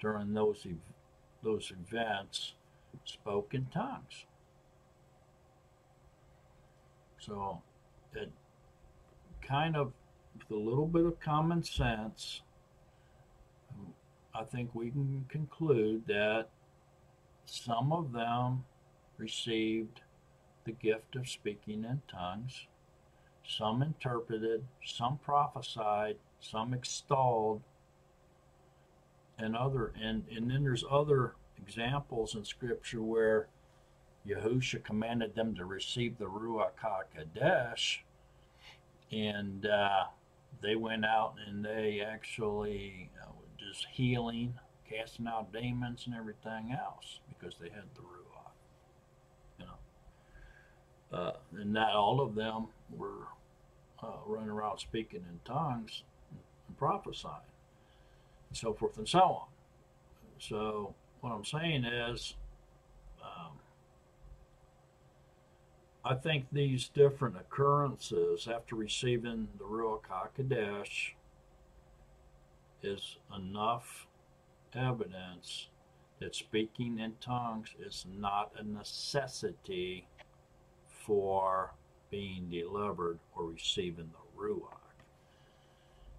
during those ev- those events spoke in tongues. So it kind of, with a little bit of common sense, I think we can conclude that some of them received the gift of speaking in tongues, some interpreted, some prophesied, some extolled, and other and and then there's other examples in Scripture where Yahusha commanded them to receive the Ruach HaKodesh, and uh, they went out and they actually just healing, casting out demons, and everything else because they had the Ruach. You know, uh, and not all of them were uh, running around speaking in tongues and prophesying, and so forth and so on. So what I'm saying is. Um, I think these different occurrences after receiving the Ruach HaKodesh is enough evidence that speaking in tongues is not a necessity for being delivered or receiving the Ruach.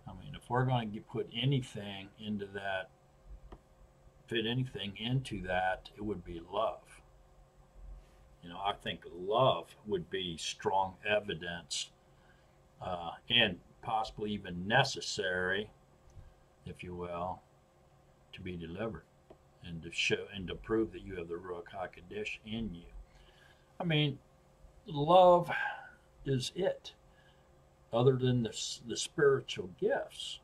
I mean, if we're going to put anything into that, fit anything into that, it would be love. You know, I think love would be strong evidence uh, and possibly even necessary, if you will, to be delivered and to show and to prove that you have the Ruach HaKodesh in you. I mean, love is it, other than the, the spiritual gifts.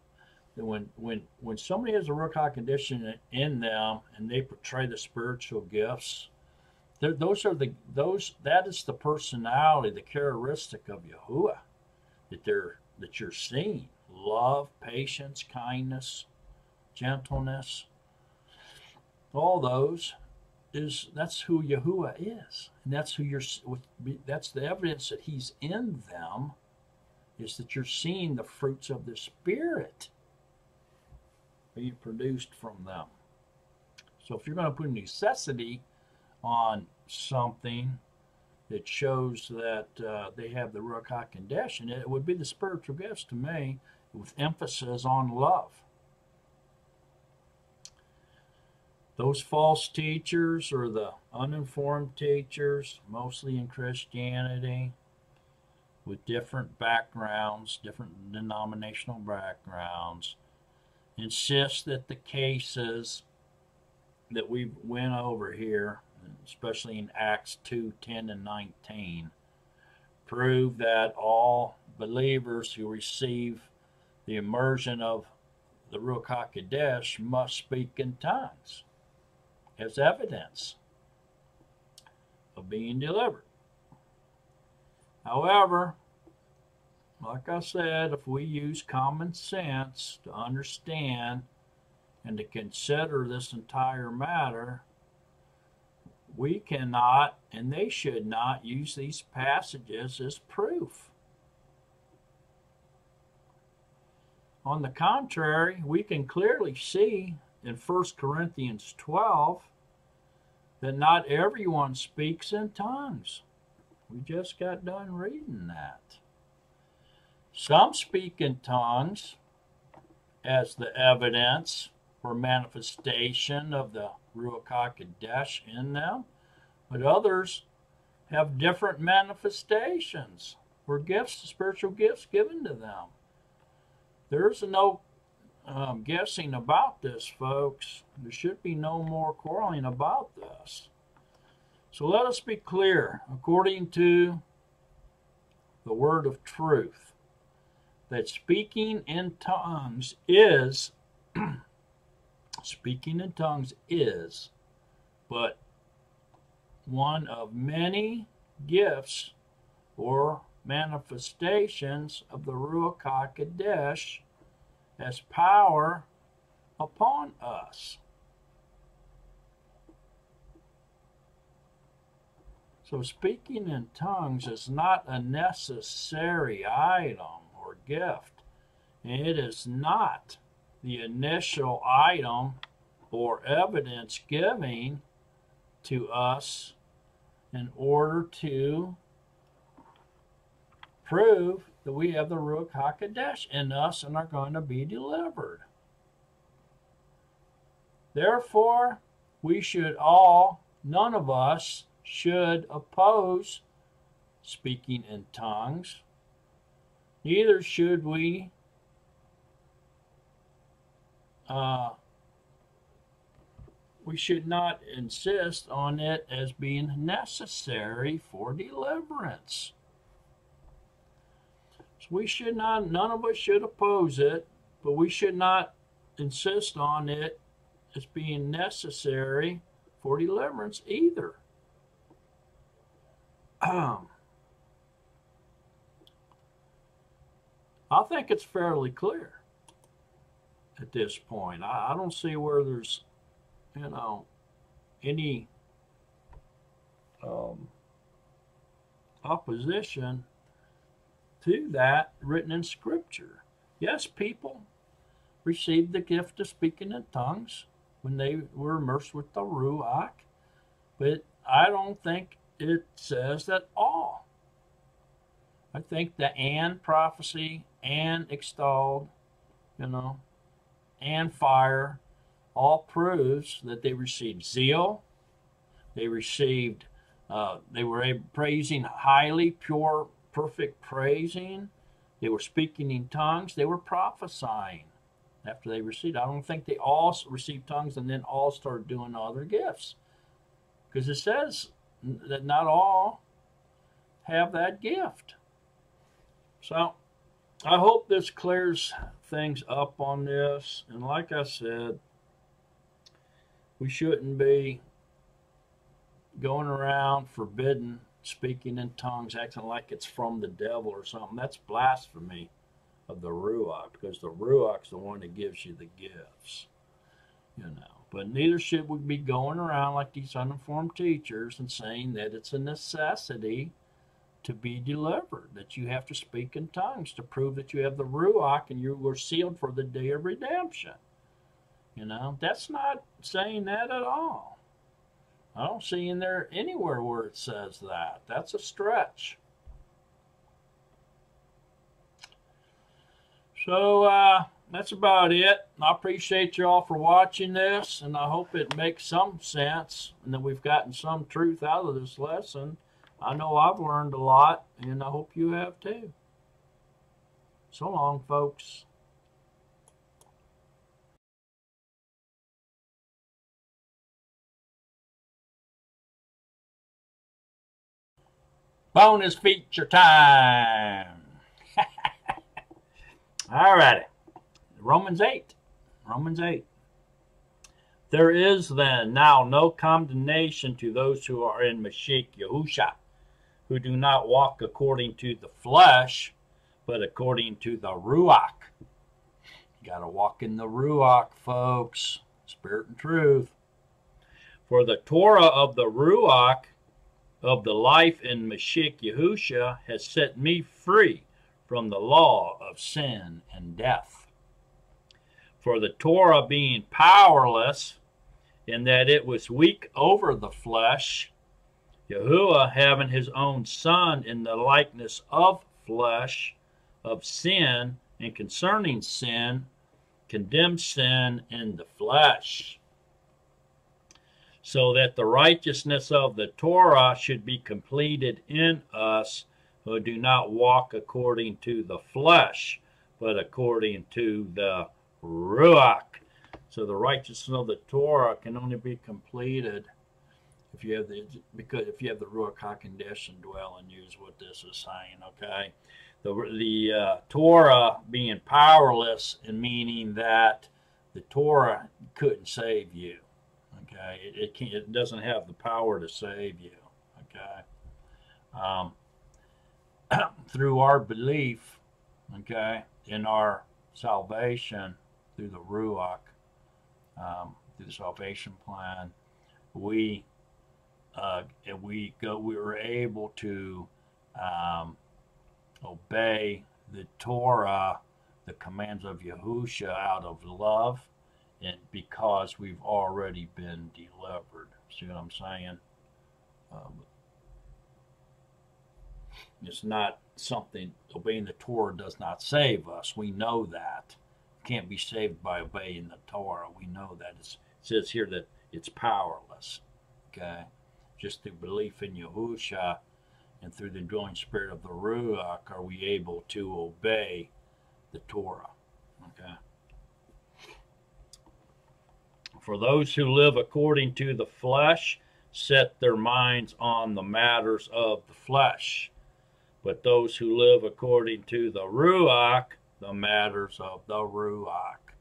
That when when when somebody has a Ruach HaKodesh in them and they portray the spiritual gifts, those are the those that is the personality, the characteristic of Yahuwah that they're that you're seeing. Love, patience, kindness, gentleness. All those is that's who Yahuwah is, and that's who you're. That's the evidence that He's in them, is that you're seeing the fruits of the Spirit being produced from them. So if you're going to put necessity on something that shows that uh, they have the Ruach HaKodesh, and it would be the spiritual gifts to me with emphasis on love. Those false teachers or the uninformed teachers, mostly in Christianity, with different backgrounds, different denominational backgrounds, insist that the cases that we went over here especially in Acts 2 10 and 19, prove that all believers who receive the immersion of the Ruach HaKodesh must speak in tongues as evidence of being delivered. However, like I said, if we use common sense to understand and to consider this entire matter, we cannot and they should not use these passages as proof. On the contrary, we can clearly see in 1 Corinthians 12 that not everyone speaks in tongues. We just got done reading that. Some speak in tongues as the evidence or manifestation of the Ruach HaKodesh in them, but others have different manifestations or gifts, spiritual gifts given to them. There's no um, guessing about this, folks. There should be no more quarreling about this. So let us be clear, according to the word of truth, that speaking in tongues is speaking in tongues is but one of many gifts or manifestations of the Ruach HaKodesh as power upon us. So, speaking in tongues is not a necessary item or gift. It is not the initial item or evidence giving to us in order to prove that we have the Ruach HaKodesh in us and are going to be delivered. Therefore, we should all, none of us, should oppose speaking in tongues. Neither should we uh, we should not insist on it as being necessary for deliverance. So we should not, none of us should oppose it, but we should not insist on it as being necessary for deliverance either. Um, I think it's fairly clear at this point. I, I don't see where there's, you know, any um, opposition to that written in Scripture. Yes, people received the gift of speaking in tongues when they were immersed with the Ruach, but I don't think it says that all. I think the and prophecy and extolled, you know, and fire all proves that they received zeal, they received, uh, they were praising highly, pure, perfect praising, they were speaking in tongues, they were prophesying after they received. I don't think they all received tongues and then all started doing other gifts. Because it says that not all have that gift. So I hope this clears things up on this. And like I said, we shouldn't be going around forbidding speaking in tongues, acting like it's from the devil or something. That's blasphemy of the Ruach because the Ruach's the one that gives you the gifts. You know. But neither should we be going around like these uninformed teachers and saying that it's a necessity to be delivered, that you have to speak in tongues to prove that you have the Ruach and you were sealed for the day of redemption. You know, that's not saying that at all. I don't see in there anywhere where it says that. That's a stretch. So, uh, that's about it. I appreciate you all for watching this, and I hope it makes some sense and that we've gotten some truth out of this lesson. I know I've learned a lot, and I hope you have too. So long, folks. Bonus feature time. All righty. Romans 8. Romans 8. There is then now no condemnation to those who are in Mashiach Yahusha, who do not walk according to the flesh, but according to the Ruach. You got to walk in the Ruach, folks. Spirit and truth. For the Torah of the Ruach of the life in Mashiach Yahusha has set me free from the law of sin and death. For the Torah being powerless, in that it was weak over the flesh, Yahuwah having his own son in the likeness of flesh, of sin, and concerning sin, condemned sin in the flesh, so that the righteousness of the Torah should be completed in us who do not walk according to the flesh, but according to the Ruach. So the righteousness of the Torah can only be completed if you have the because if you have the Ruach Hakodesh and dwell you is what this is saying. Okay, the the uh, Torah being powerless and meaning that the Torah couldn't save you. Okay, it it, can't, it doesn't have the power to save you. Okay, um, through our belief, okay, in our salvation through the Ruach, um, through the salvation plan, we uh, we go we were able to um, obey the Torah, the commands of Yahusha out of love, and because we've already been delivered. See what I'm saying? Um, it's not something obeying the Torah does not save us. We know that can't be saved by obeying the Torah. We know that it's, it says here that it's powerless. Okay, just through belief in Yahusha and through the indwelling spirit of the Ruach are we able to obey the Torah. Okay. For those who live according to the flesh set their minds on the matters of the flesh, but those who live according to the Ruach, the matters of the Ruach.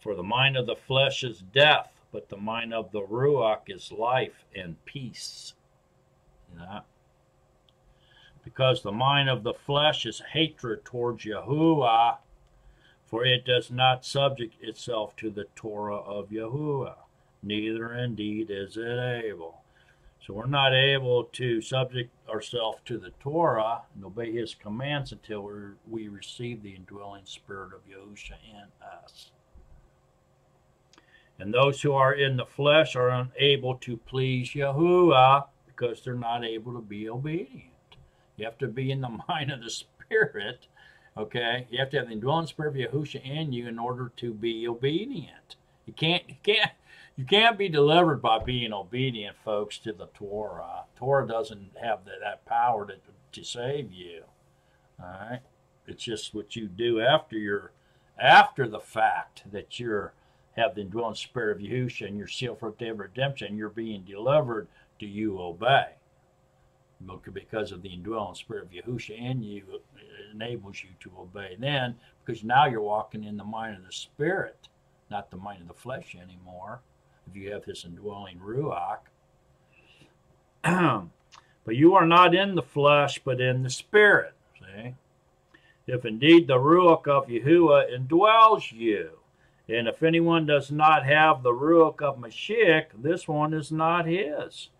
For the mind of the flesh is death, but the mind of the Ruach is life and peace. Yeah. Because the mind of the flesh is hatred towards Yahuwah, for it does not subject itself to the Torah of Yahuwah, neither indeed is it able. So we're not able to subject ourselves to the Torah and obey His commands until we we receive the indwelling Spirit of Yahusha in us. And those who are in the flesh are unable to please Yahuwah because they're not able to be obedient. You have to be in the mind of the Spirit, okay? You have to have the indwelling Spirit of Yahusha in you in order to be obedient. You can't, you can't, you can't be delivered by being obedient, folks, to the Torah. Torah doesn't have that, that power to, to save you. All right? It's just what you do after you're after the fact that you're have the indwelling spirit of Yahusha and you're sealed for the day of redemption, you're being delivered, do you obey? Because of the indwelling spirit of Yahusha in you, enables you to obey then, because now you're walking in the mind of the spirit, not the mind of the flesh anymore, if you have this indwelling Ruach. but you are not in the flesh, but in the spirit. See? If indeed the Ruach of Yahuwah indwells you, and if anyone does not have the Ruach of Mashiach, this one is not his.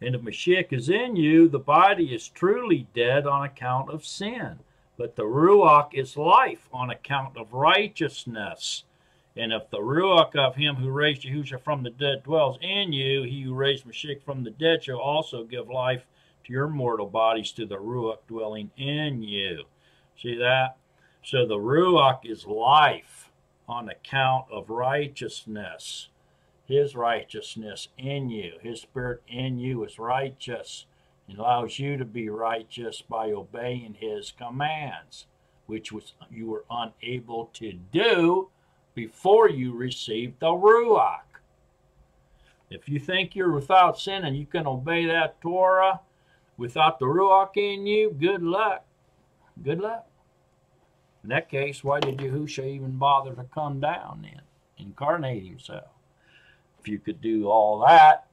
And if Mashiach is in you, the body is truly dead on account of sin, but the Ruach is life on account of righteousness. And if the Ruach of him who raised Yahushua from the dead dwells in you, he who raised Mashiach from the dead shall also give life to your mortal bodies to the Ruach dwelling in you. See that? So the Ruach is life on account of righteousness. His righteousness in you, His Spirit in you is righteous. It allows you to be righteous by obeying His commands, which was you were unable to do before you received the Ruach. If you think you're without sin and you can obey that Torah without the Ruach in you, good luck. Good luck. In that case, why did Yahusha even bother to come down then, incarnate himself? You could do all that.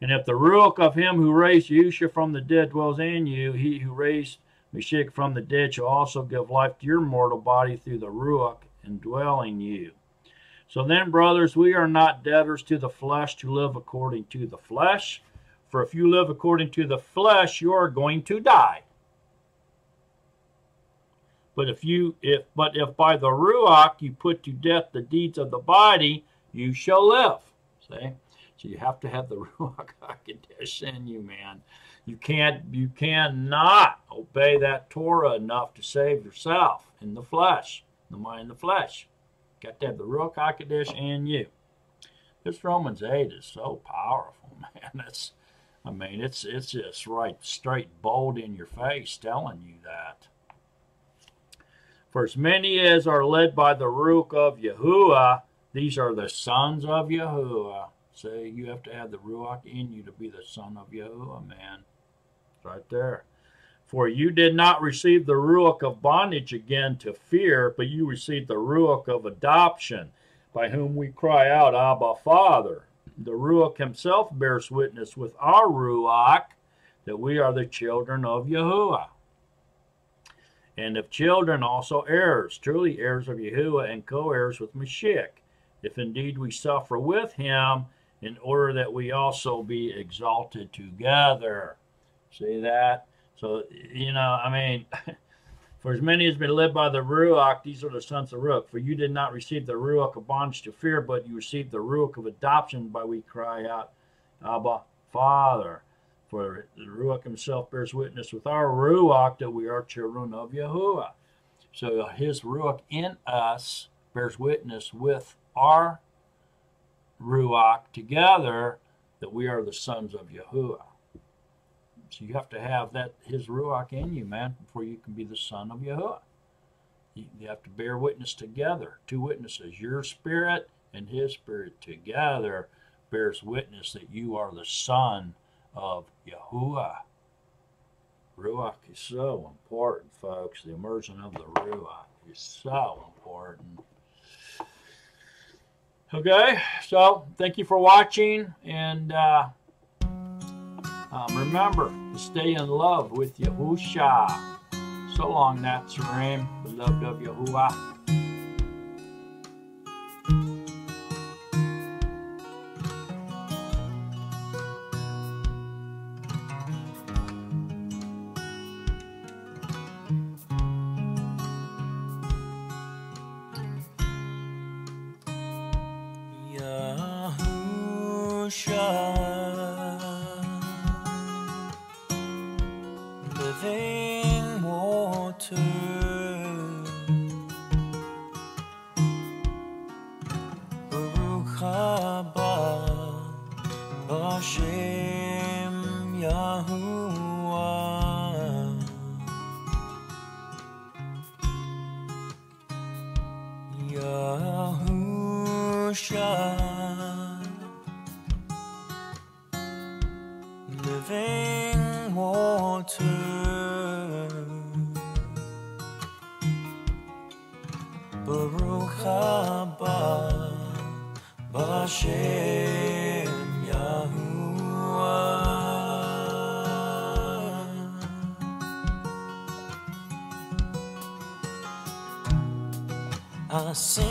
And if the Ruach of him who raised Yahusha from the dead dwells in you, he who raised Mashiach from the dead shall also give life to your mortal body through the Ruach indwelling you. So then, brothers, we are not debtors to the flesh to live according to the flesh. For if you live according to the flesh, you are going to die. But if you if but if by the ruach you put to death the deeds of the body, you shall live. See? So you have to have the ruach hakodesh in you, man. You can't you cannot obey that Torah enough to save yourself in the flesh, the mind the flesh. Got to have the ruach hakodesh in you. This Romans eight is so powerful, man. It's I mean, it's it's just right straight bold in your face telling you that. For as many as are led by the Ruach of Yahuwah, these are the sons of Yahuwah. Say you have to have the Ruach in you to be the son of Yahuwah, man. It's right there. For you did not receive the Ruach of bondage again to fear, but you received the Ruach of adoption, by whom we cry out, Abba, Father. The Ruach himself bears witness with our Ruach that we are the children of Yahuwah and of children also heirs, truly heirs of Yahuwah and co-heirs with Mashiach, if indeed we suffer with him, in order that we also be exalted together. See that? So, you know, I mean, for as many as been led by the Ruach, these are the sons of Ruach. For you did not receive the Ruach of bondage to fear, but you received the Ruach of adoption, by we cry out, Abba, Father. For the Ruach himself bears witness with our Ruach that we are children of Yahuwah. So his Ruach in us bears witness with our Ruach together that we are the sons of Yahuwah. So you have to have that his Ruach in you, man, before you can be the son of Yahuwah. You have to bear witness together, two witnesses, your spirit and his spirit together bears witness that you are the son of Yahuwah. Ruach is so important, folks. The immersion of the Ruach is so important. Okay, so thank you for watching, and uh, um, remember to stay in love with Yahusha. So long, Nazarene, beloved of Yahuwah. So.